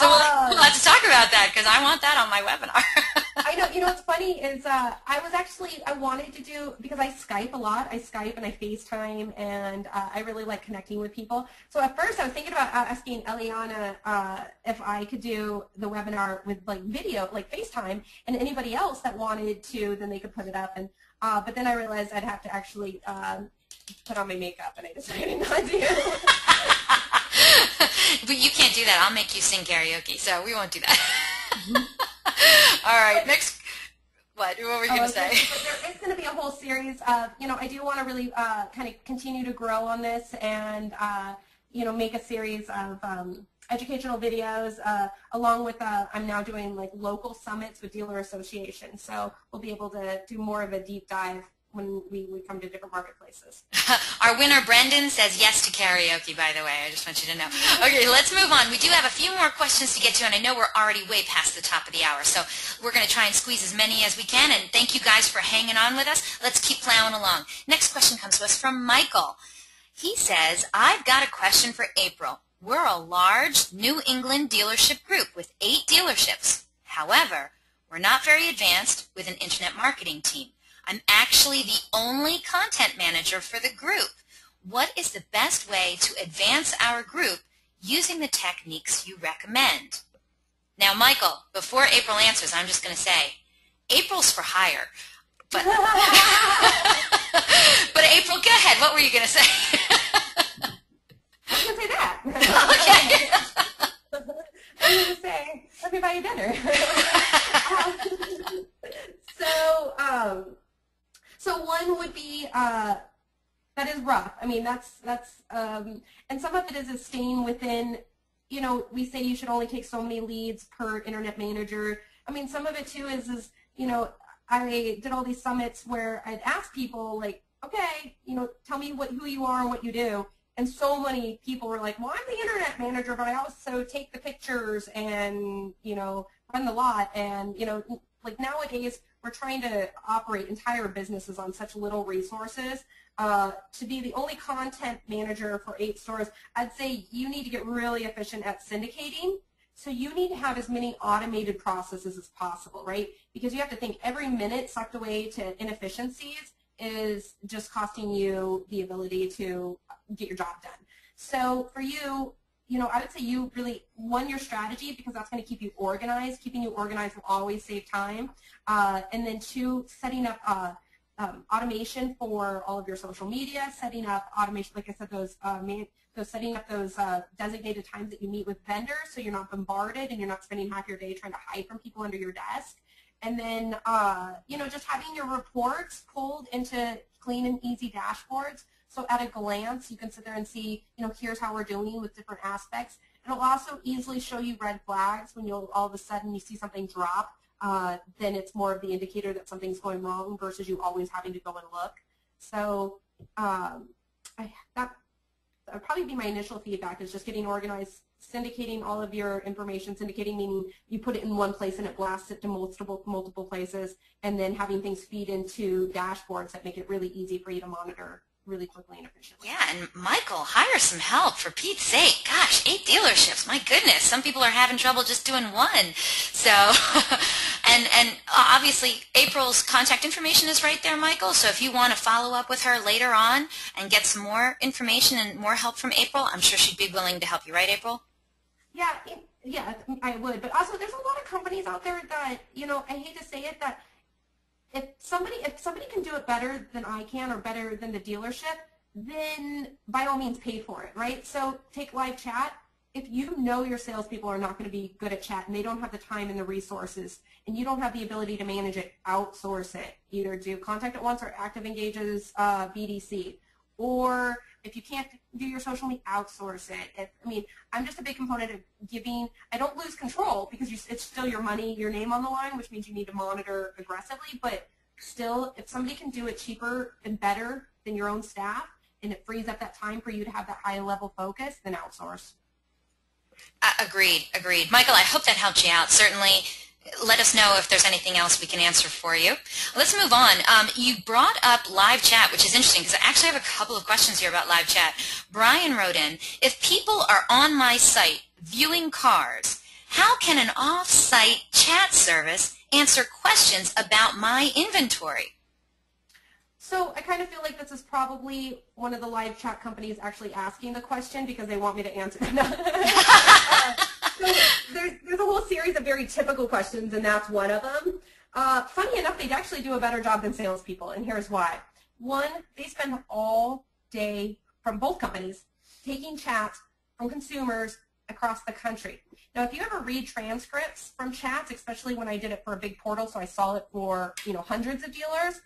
ah. we'll, have to talk about that because I want that on my webinar. [laughs] I know. You know what's funny is uh, I was actually I wanted to do because I Skype a lot. I Skype and I FaceTime, and uh, I really like connecting with people. So at first I was thinking about uh, asking Eliana uh, if I could do the webinar with like video, like FaceTime, and anybody else that wanted to, then they could put it up. And uh, but then I realized I'd have to actually um, put on my makeup, and I decided [laughs] not to. but you can't do that. I'll make you sing karaoke, so we won't do that. [laughs] All right, next. What? What were you going to say? there is going to be a whole series of, you know, I do want to really uh, kind of continue to grow on this and, uh, you know, make a series of um, educational videos uh, along with, uh, I'm now doing like local summits with dealer associations. So we'll be able to do more of a deep dive when we, come to different marketplaces. [laughs] Our winner, Brendan, says yes to karaoke, by the way. I just want you to know. Okay, let's move on. We do have a few more questions to get to, and I know we're already way past the top of the hour, so we're going to try and squeeze as many as we can, and thank you guys for hanging on with us. Let's keep plowing along. Next question comes to us from Michael. He says, I've got a question for April. We're a large New England dealership group with eight dealerships. However, we're not very advanced with an internet marketing team. I'm actually the only content manager for the group. What is the best way to advance our group using the techniques you recommend? Now, Michael, before April answers, I'm just going to say, April's for hire. But, [laughs] but April, go ahead. What were you going to say? I was going to say that. [laughs] Okay. I was going to say, let me buy you dinner. [laughs] um, so, um, so one would be uh, that is rough. I mean, that's that's um, and some of it is, is staying within. You know, we say you should only take so many leads per internet manager. I mean, some of it too is is you know I did all these summits where I'd ask people like, okay, you know, tell me what who you are and what you do. And so many people were like, well, I'm the internet manager, but I also take the pictures and, you know, run the lot. And, you know, like nowadays, we're trying to operate entire businesses on such little resources. Uh, to be the only content manager for eight stores, I'd say you need to get really efficient at syndicating. So you need to have as many automated processes as possible, right? Because you have to think every minute sucked away to inefficiencies is just costing you the ability to get your job done. So for you, you know, I would say you really, one, your strategy, because that's going to keep you organized. Keeping you organized will always save time. Uh, and then two, setting up uh, um, automation for all of your social media, setting up automation, like I said, those, uh, man, those setting up those uh, designated times that you meet with vendors so you're not bombarded and you're not spending half your day trying to hide from people under your desk. And then, uh, you know, just having your reports pulled into clean and easy dashboards so at a glance, you can sit there and see, you know, here's how we're doing with different aspects. It'll also easily show you red flags when you'll all of a sudden you see something drop. Uh, then it's more of the indicator that something's going wrong versus you always having to go and look. So um, I, that would probably be my initial feedback is just getting organized, syndicating all of your information, syndicating meaning you put it in one place and it blasts it to multiple multiple places, and then having things feed into dashboards that make it really easy for you to monitor really quickly and efficiently. Yeah, and Michael, hire some help for Pete's sake. Gosh, eight dealerships. My goodness, some people are having trouble just doing one. So, [laughs] and and uh, obviously April's contact information is right there, Michael. So if you want to follow up with her later on and get some more information and more help from April, I'm sure she'd be willing to help you. Right, April? Yeah, yeah, I would. But also, there's a lot of companies out there that you know. I hate to say it that if somebody if somebody can do it better than I can or better than the dealership, then by all means pay for it, right? So take live chat. If you know your salespeople are not going to be good at chat and they don't have the time and the resources and you don't have the ability to manage it, outsource it. Either do Contact At Once or ActivEngage's uh, BDC. Or if you can't do your social media, outsource it. If, I mean, I'm just a big component of giving. I don't lose control because you, it's still your money, your name on the line, which means you need to monitor aggressively. But still, if somebody can do it cheaper and better than your own staff, and it frees up that time for you to have that high level focus, then outsource. Uh, agreed, agreed. Michael, I hope that helped you out. Certainly, let us know if there's anything else we can answer for you. Let's move on. Um, you brought up live chat, which is interesting because I actually have a couple of questions here about live chat. Brian wrote in, if people are on my site viewing cars, how can an off-site chat service answer questions about my inventory? So I kind of feel like this is probably one of the live chat companies actually asking the question because they want me to answer. [laughs] [laughs] so there's, there's a whole series of very typical questions, and that's one of them. Uh, funny enough, they actually do a better job than salespeople, and here's why. One, they spend all day from both companies taking chats from consumers across the country. Now, if you ever read transcripts from chats, especially when I did it for a big portal, so I saw it for you know hundreds of dealers,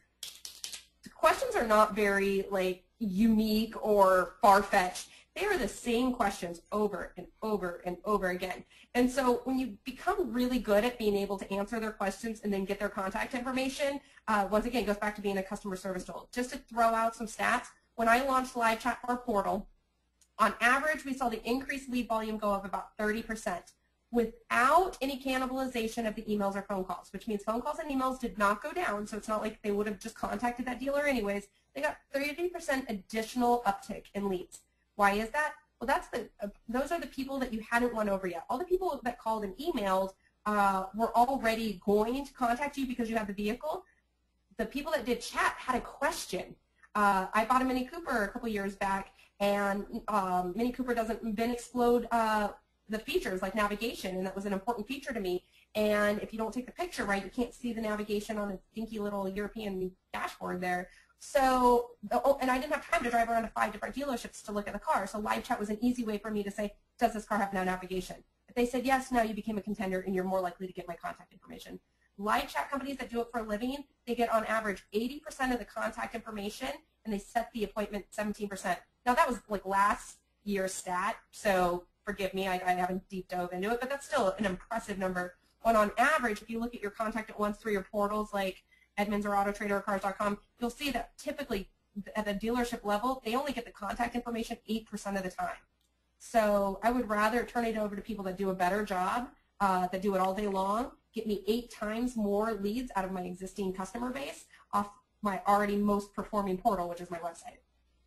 the questions are not very like unique or far-fetched. They are the same questions over and over and over again. And so when you become really good at being able to answer their questions and then get their contact information, uh, once again, it goes back to being a customer service tool. Just to throw out some stats, when I launched live chat our portal, on average, we saw the increased lead volume go up about 30% without any cannibalization of the emails or phone calls, which means phone calls and emails did not go down, so it's not like they would have just contacted that dealer anyways. They got 30% additional uptick in leads. Why is that? Well, that's the uh, those are the people that you hadn't won over yet. All the people that called and emailed uh, were already going to contact you because you have the vehicle. The people that did chat had a question. Uh, I bought a Mini Cooper a couple years back, and um, Mini Cooper doesn't VIN explode uh, the features like navigation, and that was an important feature to me. And if you don't take the picture right, you can't see the navigation on a dinky little European dashboard there. So, oh, and I didn't have time to drive around to five different dealerships to look at the car. So live chat was an easy way for me to say, does this car have no navigation? If they said yes, now you became a contender and you're more likely to get my contact information. Live chat companies that do it for a living, they get on average 80% of the contact information and they set the appointment 17%. Now that was like last year's stat, so forgive me, I, I haven't deep dove into it, but that's still an impressive number. When on average, if you look at your contact at once through your portals like Edmunds or AutoTrader or Cars.com, you'll see that typically at the dealership level, they only get the contact information 8% of the time. So I would rather turn it over to people that do a better job, uh, that do it all day long, get me eight times more leads out of my existing customer base off my already most performing portal, which is my website.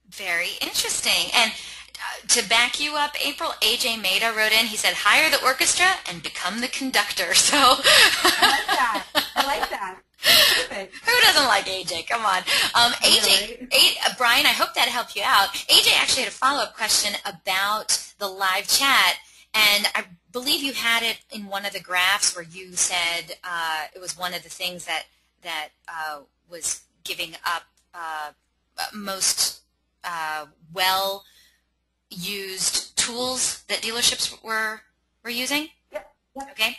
Very interesting. And uh, to back you up, April, AJ Maida wrote in, he said, hire the orchestra and become the conductor. [laughs] So I like that. I like that. [laughs] Who doesn't like AJ? Come on. Um, AJ, A, uh, Brian, I hope that helped you out. AJ actually had a follow-up question about the live chat, and I believe you had it in one of the graphs where you said uh, it was one of the things that that uh, was giving up uh, most uh, well used tools that dealerships were were using? Yep. Okay.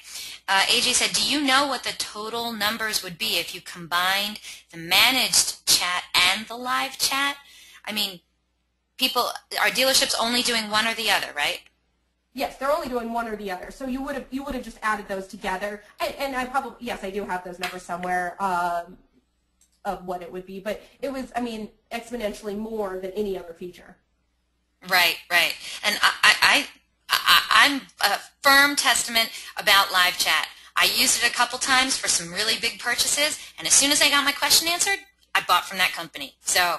Uh, AJ said, do you know what the total numbers would be if you combined the managed chat and the live chat? I mean, people, are dealerships only doing one or the other, right? Yes, they're only doing one or the other. So you would have you would have just added those together, and, and I probably yes, I do have those numbers somewhere um, of what it would be, but it was I mean exponentially more than any other feature. Right, right, and I, I, I I'm a firm testament about live chat. I used it a couple times for some really big purchases, and as soon as I got my question answered, I bought from that company. So,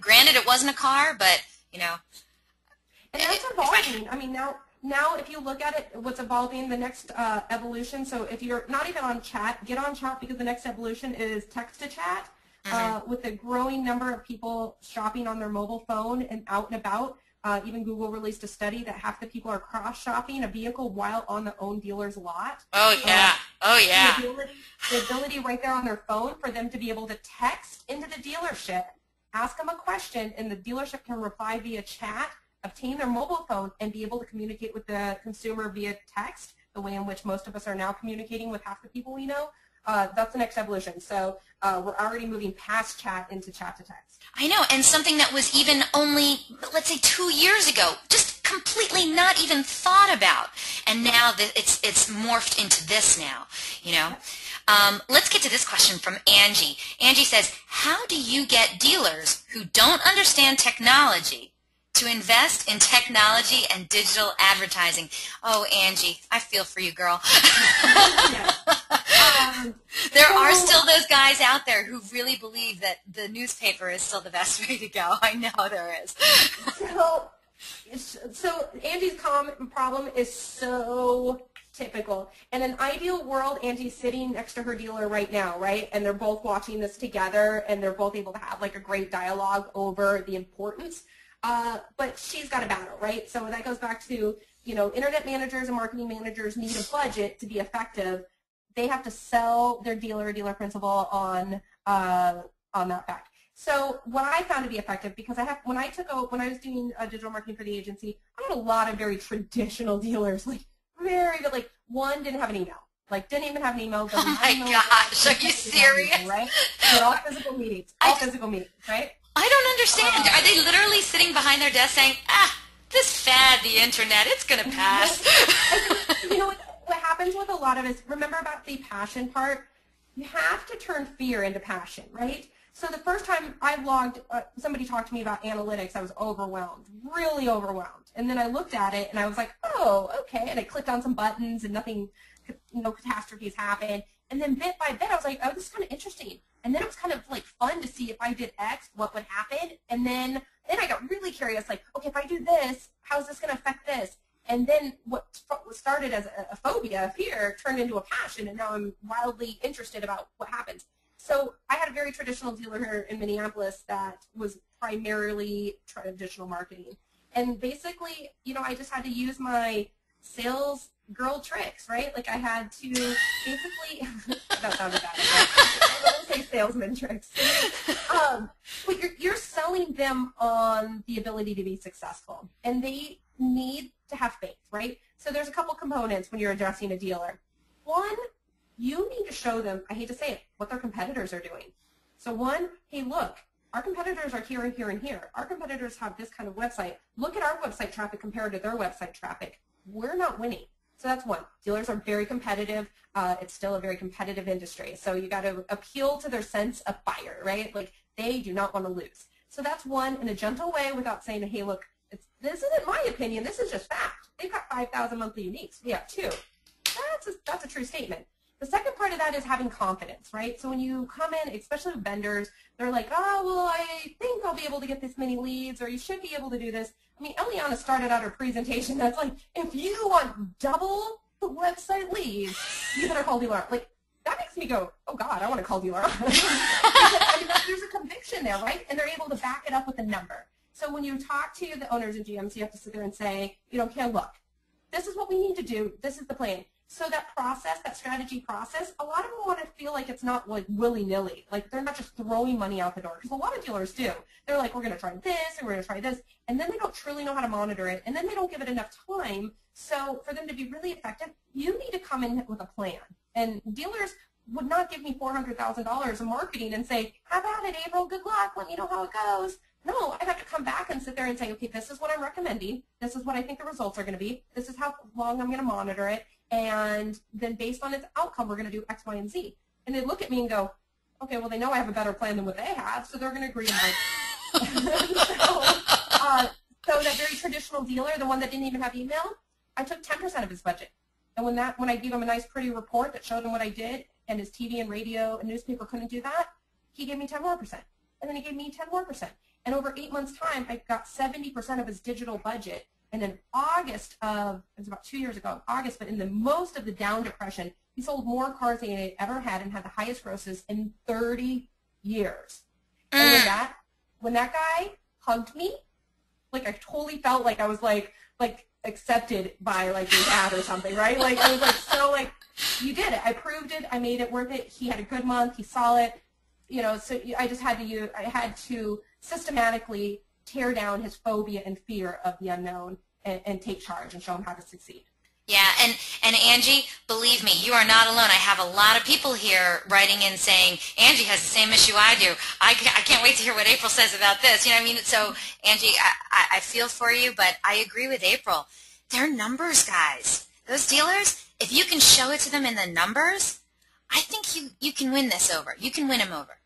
granted, it wasn't a car, but you know, and that's evolving. I mean, now now if you look at it, what's evolving, the next uh, evolution. So if you're not even on chat, get on chat because the next evolution is text to chat. Mm-hmm. Uh, with a growing number of people shopping on their mobile phone and out and about, uh, even Google released a study that half the people are cross-shopping a vehicle while on the own dealer's lot. Oh, yeah. oh, yeah. The ability, the ability right there on their phone for them to be able to text into the dealership, ask them a question, and the dealership can reply via chat obtain their mobile phone and be able to communicate with the consumer via text, the way in which most of us are now communicating with half the people we know, uh, that's the next evolution. So uh, we're already moving past chat into chat to text. I know, and something that was even only, let's say, two years ago, just completely not even thought about, and now it's it's morphed into this now. You know. Um, let's get to this question from Angie. Angie says, "How do you get dealers who don't understand technology to invest in technology and digital advertising. Oh, Angie, I feel for you, girl. [laughs] [laughs] there are still those guys out there who really believe that the newspaper is still the best [laughs] way to go. I know there is. so, so Angie's common problem is so typical. In an ideal world, Angie's sitting next to her dealer right now, right? And they're both watching this together and they're both able to have like a great dialogue over the importance uh, but she's got a battle, right? So that goes back to, you know, internet managers and marketing managers need a budget to be effective. They have to sell their dealer, dealer principal on uh, on that fact. So what I found to be effective, because I have when I took a, when I was doing uh, digital marketing for the agency, I had a lot of very [laughs] traditional dealers, like very good. Like one didn't have an email, like didn't even have an email. [laughs] Oh my gosh, are you [laughs] serious? right? They're all physical meetings, all I, physical meetings, right? I don't understand. Are they literally sitting behind their desk saying, ah, this fad, the internet, it's going to pass? you know what happens with a lot of us, remember about the passion part? You have to turn fear into passion, right? So the first time I logged, uh, somebody talked to me about analytics, I was overwhelmed, really overwhelmed. And then I looked at it and I was like, oh, okay. And I clicked on some buttons and nothing, no catastrophes happened. And then bit by bit, I was like, oh, this is kind of interesting. And then it was kind of like fun to see if I did X, what would happen. And then then I got really curious, like, okay, if I do this, how is this going to affect this? And then what started as a, phobia, a fear, turned into a passion, and now I'm wildly interested about what happens. So I had a very traditional dealer here in Minneapolis that was primarily traditional marketing. And basically, you know, I just had to use my sales girl tricks, right? Like I had to basically, [laughs] that sounded bad. Say salesman tricks. Um, but you're, you're selling them on the ability to be successful. And they need to have faith, right? So there's a couple components when you're addressing a dealer. One, you need to show them, I hate to say it, what their competitors are doing. So one, hey, look, our competitors are here and here and here. Our competitors have this kind of website. Look at our website traffic compared to their website traffic. We're not winning. So that's one. Dealers are very competitive. Uh, it's still a very competitive industry. So you got to appeal to their sense of buyer, right? Like they do not want to lose. So that's one in a gentle way without saying, hey, look, this isn't my opinion. This is just fact. They've got 5,000 monthly uniques. We have two. That's a, that's a true statement. The second part of that is having confidence, right? So when you come in, especially with vendors, they're like, oh, well, I think I'll be able to get this many leads, or you should be able to do this. I mean, Eliana started out her presentation [laughs] that's like, if you want double the website leads, you better call Dealer. Like, that makes me go, oh, God, I want to call Dealer. [laughs] I mean, there's a conviction there, right? And they're able to back it up with a number. So when you talk to the owners and GMs, you have to sit there and say, you know, okay, look, this is what we need to do. This is the plan. So that process, that strategy process, a lot of them want to feel like it's not like willy-nilly. Like they're not just throwing money out the door. Because a lot of dealers do. They're like, we're going to try this and we're going to try this. And then they don't truly know how to monitor it. And then they don't give it enough time. So for them to be really effective, you need to come in with a plan. And dealers would not give me $400,000 in marketing and say, have at it, April. Good luck. Let me know how it goes. No, I'd have to come back and sit there and say, okay, this is what I'm recommending. This is what I think the results are going to be. This is how long I'm going to monitor it. And then based on its outcome, we're going to do X, Y, and Z. And they look at me and go, okay, well, they know I have a better plan than what they have, so they're going to agree [laughs] so, uh, so that very traditional dealer, the one that didn't even have email, I took 10% of his budget. And when that, when I gave him a nice, pretty report that showed him what I did, and his TV and radio and newspaper couldn't do that, he gave me 10 more percent. And then he gave me 10 more percent. And over eight months' time, I got 70% of his digital budget and in August of, it was about two years ago, August, but in the most of the down depression, he sold more cars than he had ever had and had the highest grosses in 30 years. Mm. And when mm. that, when that guy hugged me, like I totally felt like I was like, like accepted by like his ad or something, right? Like I was like, so like, you did it. I proved it. I made it worth it. He had a good month. He saw it. You know, so I just had to use, I had to systematically tear down his phobia and fear of the unknown and, and take charge and show him how to succeed. Yeah, and, and Angie, believe me, you are not alone. I have a lot of people here writing in saying, Angie has the same issue I do. I, I can't wait to hear what April says about this. You know what I mean? So, Angie, I, I feel for you, but I agree with April. They're numbers, guys. Those dealers, if you can show it to them in the numbers, I think you, you can win this over. You can win them over.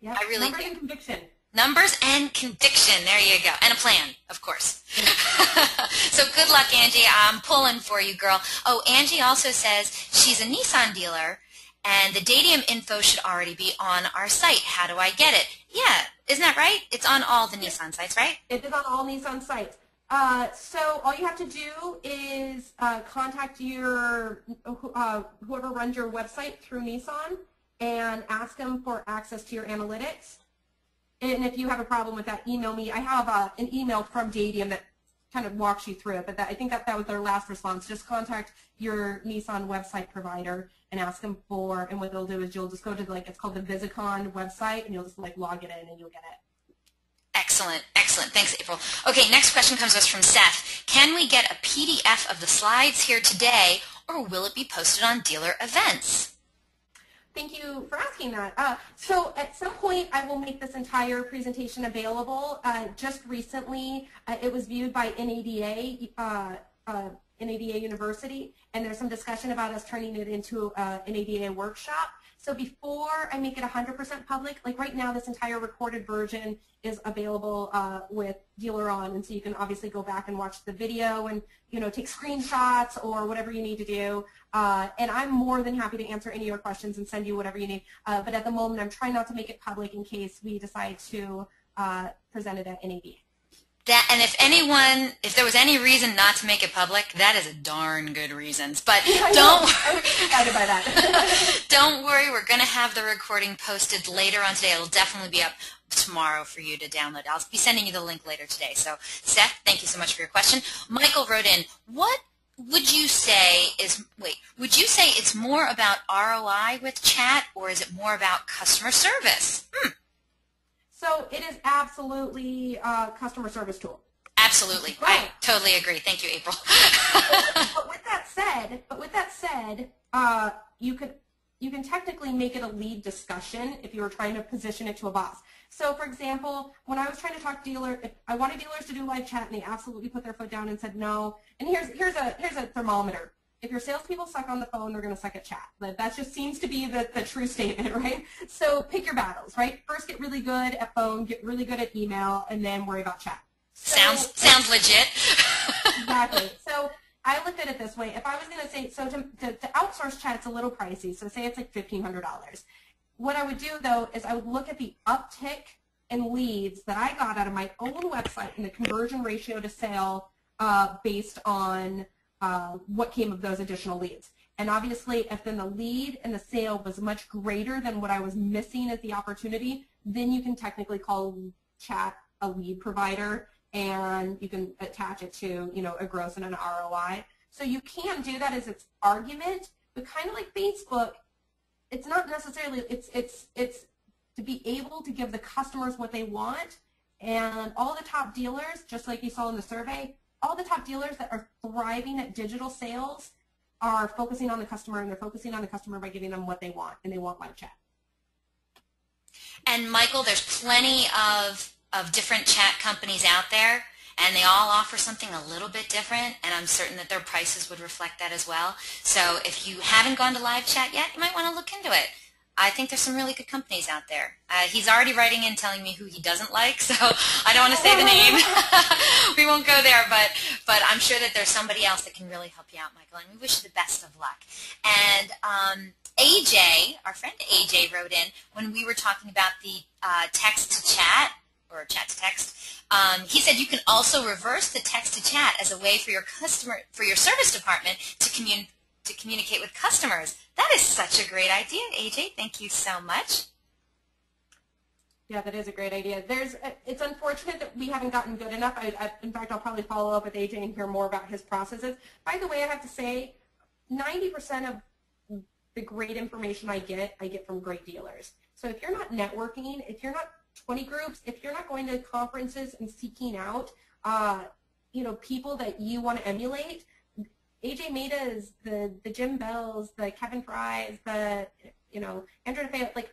Yeah, I really numbers do. and conviction. Numbers and conviction. There you go. And a plan, of course. [laughs] so good luck, Angie. I'm pulling for you, girl. Oh, Angie also says she's a Nissan dealer and the Dataium info should already be on our site. How do I get it? Yeah, isn't that right? It's on all the Nissan sites, right? It is on all Nissan sites. Uh, so all you have to do is uh, contact your uh, whoever runs your website through Nissan and ask them for access to your analytics. And if you have a problem with that, email me. I have uh, an email from Dataium that kind of walks you through it, but that, I think that that was their last response. Just contact your Nissan website provider and ask them for, and what they'll do is you'll just go to like, it's called the Visicon website, and you'll just like log it in and you'll get it. Excellent, excellent. Thanks, April. Okay, next question comes to us from Seth. Can we get a PDF of the slides here today, or will it be posted on dealer events? Thank you for asking that. Uh, so at some point, I will make this entire presentation available. Uh, just recently, uh, it was viewed by NADA, uh, uh, NADA University, and there's some discussion about us turning it into an NADA workshop. So before I make it 100% public, like right now, this entire recorded version is available uh, with DealerOn, and so you can obviously go back and watch the video and you know take screenshots or whatever you need to do. Uh, and I'm more than happy to answer any of your questions and send you whatever you need. Uh, but at the moment, I'm trying not to make it public in case we decide to uh, present it at NAD. That, and if anyone, if there was any reason not to make it public, that is a darn good reason. But [laughs] yeah, don't. Excited by that. [laughs] don't worry, we're going to have the recording posted later on today. It'll definitely be up tomorrow for you to download. I'll be sending you the link later today. So, Seth, thank you so much for your question. Michael wrote in, what would you say is wait? Would you say it's more about ROI with chat, or is it more about customer service? Hmm. So it is absolutely a customer service tool. Absolutely. Right. I totally agree. Thank you, April. but with that said, but with that said, uh, you could you can technically make it a lead discussion if you were trying to position it to a boss. So for example, when I was trying to talk dealer, if I wanted dealers to do live chat and they absolutely put their foot down and said no, and here's here's a here's a thermometer. If your salespeople suck on the phone, they're going to suck at chat. That just seems to be the, the true statement, [laughs] right? So pick your battles, right? First, get really good at phone, get really good at email, and then worry about chat. So, sounds sounds legit. exactly. [laughs] So I looked at it this way. If I was going to say, so to, to, to outsource chat, it's a little pricey. So say it's like $1,500. What I would do, though, is I would look at the uptick in leads that I got out of my own website and the conversion ratio to sale uh, based on uh, what came of those additional leads. And obviously, if then the lead and the sale was much greater than what I was missing as the opportunity, then you can technically call chat a lead provider and you can attach it to you know a gross and an ROI. So you can do that as its argument, but kind of like Facebook, it's not necessarily it's it's it's to be able to give the customers what they want and all the top dealers just like you saw in the survey all the top dealers that are thriving at digital sales are focusing on the customer and they're focusing on the customer by giving them what they want and they want live chat and michael there's plenty of of different chat companies out there and they all offer something a little bit different and I'm certain that their prices would reflect that as well. So if you haven't gone to live chat yet, you might want to look into it. I think there's some really good companies out there. Uh, he's already writing in telling me who he doesn't like, [laughs] so I don't want to say the name. [laughs] we won't go there, but but I'm sure that there's somebody else that can really help you out, Michael, and we wish you the best of luck. And um, AJ, our friend AJ wrote in when we were talking about the uh, text to chat or chat to text. Um, he said you can also reverse the text to chat as a way for your customer for your service department to commun to communicate with customers. That is such a great idea, AJ. Thank you so much. Yeah, that is a great idea. There's, it's unfortunate that we haven't gotten good enough. I, I, in fact, I'll probably follow up with AJ and hear more about his processes. By the way, I have to say, 90% of the great information I get, I get from great dealers. So if you're not networking, if you're not 20 groups, if you're not going to conferences and seeking out, uh, you know, people that you want to emulate, AJ Maida's, the, the Jim Bells, the Kevin Fry's, the, you know, Andrew DeFeo, like,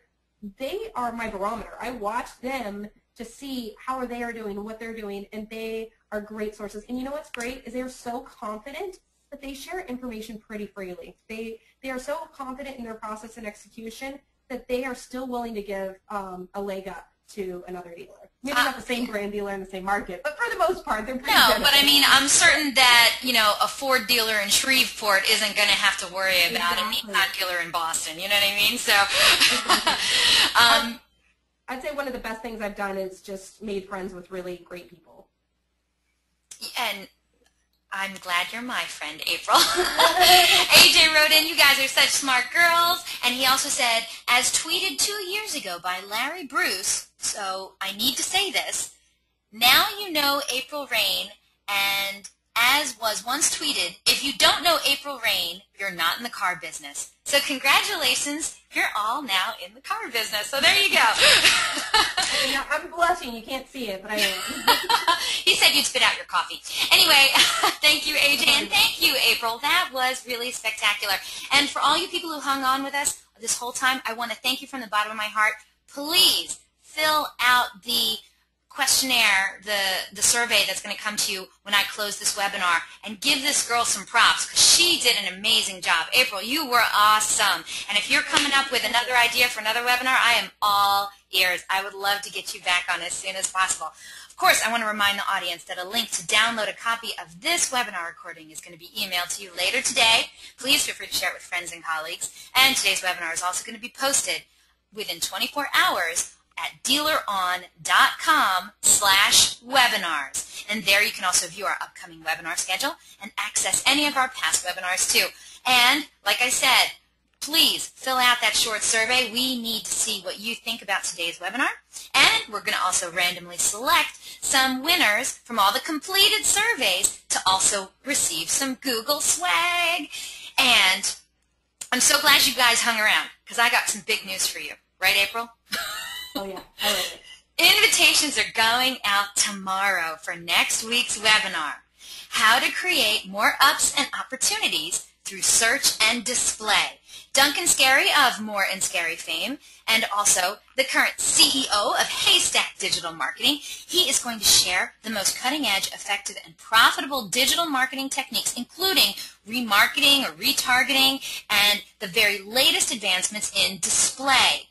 they are my barometer. I watch them to see how they are doing, what they're doing, and they are great sources. And you know what's great is they are so confident that they share information pretty freely. They they are so confident in their process and execution that they are still willing to give um, a leg up to another dealer. Maybe uh, not the same brand dealer in the same market, but for the most part, they're pretty No, but I mean, I'm certain that, you know, a Ford dealer in Shreveport isn't going to have to worry about exactly. a Nissan dealer in Boston. You know what I mean? So, [laughs] um, I'd say one of the best things I've done is just made friends with really great people. And I'm glad you're my friend, April. [laughs] AJ wrote in, you guys are such smart girls. And he also said, as tweeted two years ago by Larry Bruce, so I need to say this, now you know April Rain and as was once tweeted, if you don't know April Rain, you're not in the car business. So congratulations, you're all now in the car business. So there you go. [laughs] I'm blushing. You can't see it, but I am. [laughs] he said you'd spit out your coffee. Anyway, [laughs] thank you, AJ, and thank you, April. That was really spectacular. And for all you people who hung on with us this whole time, I want to thank you from the bottom of my heart. Please fill out the questionnaire, the, the survey that's going to come to you when I close this webinar and give this girl some props because she did an amazing job. April, you were awesome. And if you're coming up with another idea for another webinar, I am all ears. I would love to get you back on as soon as possible. Of course, I want to remind the audience that a link to download a copy of this webinar recording is going to be emailed to you later today. Please feel free to share it with friends and colleagues. And today's webinar is also going to be posted within 24 hours at dealeron.com slash webinars. And there you can also view our upcoming webinar schedule and access any of our past webinars too. And like I said, please fill out that short survey. We need to see what you think about today's webinar. And we're going to also randomly select some winners from all the completed surveys to also receive some Google swag. And I'm so glad you guys hung around because I got some big news for you. Right, April? [laughs] Oh, yeah. I love it. Invitations are going out tomorrow for next week's webinar. How to create more ups and opportunities through search and display. Duncan Scarry of Moore and Scarry fame, and also the current CEO of Haystack Digital Marketing. He is going to share the most cutting-edge, effective, and profitable digital marketing techniques, including remarketing or retargeting, and the very latest advancements in display.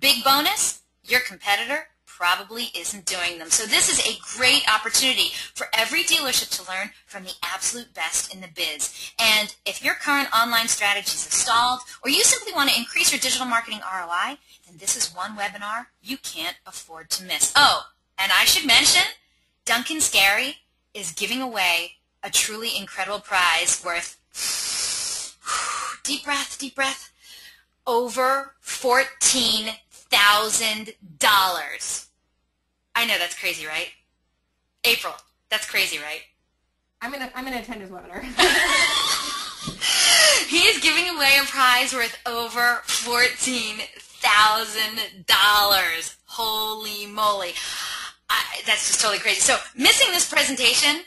Big bonus, your competitor probably isn't doing them. So this is a great opportunity for every dealership to learn from the absolute best in the biz. And if your current online strategies have stalled, or you simply want to increase your digital marketing ROI, then this is one webinar you can't afford to miss. Oh, and I should mention, Duncan Scarry is giving away a truly incredible prize worth, [sighs] deep breath, deep breath, over $14,000. I know that's crazy, right? April, that's crazy, right? I'm gonna I'm gonna attend his webinar. [laughs] [laughs] he is giving away a prize worth over fourteen thousand dollars. Holy moly! I, that's just totally crazy. So missing this presentation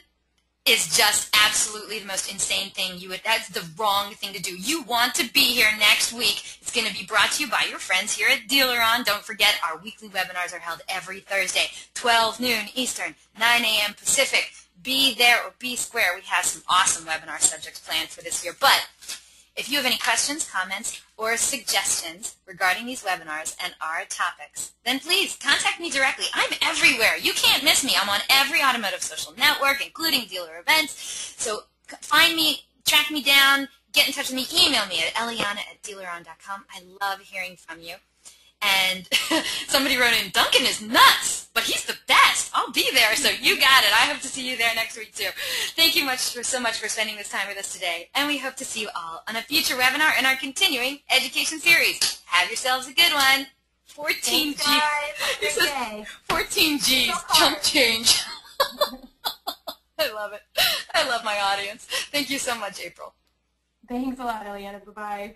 is just absolutely the most insane thing you would that's the wrong thing to do. You want to be here next week. It's going to be brought to you by your friends here at DealerOn. Don't forget our weekly webinars are held every thursday 12 noon eastern 9 a.m pacific. Be there or be square. We have some awesome webinar subjects planned for this year but if you have any questions, comments, or suggestions regarding these webinars and our topics, then please contact me directly. I'm everywhere. You can't miss me. I'm on every automotive social network, including dealer events. So find me, track me down, get in touch with me, email me at eliana at dealeron.com. I love hearing from you. And [laughs] somebody wrote in, Duncan is nuts, but he's the best. I'll be there, so you got it. I hope to see you there next week, too. Thank you much for, so much for spending this time with us today, and we hope to see you all on a future webinar in our continuing education series. Have yourselves a good one. 14 G. [laughs] 14 G's, Jump change. [laughs] I love it. I love my audience. Thank you so much, April. Thanks a lot, Eliana. Bye-bye.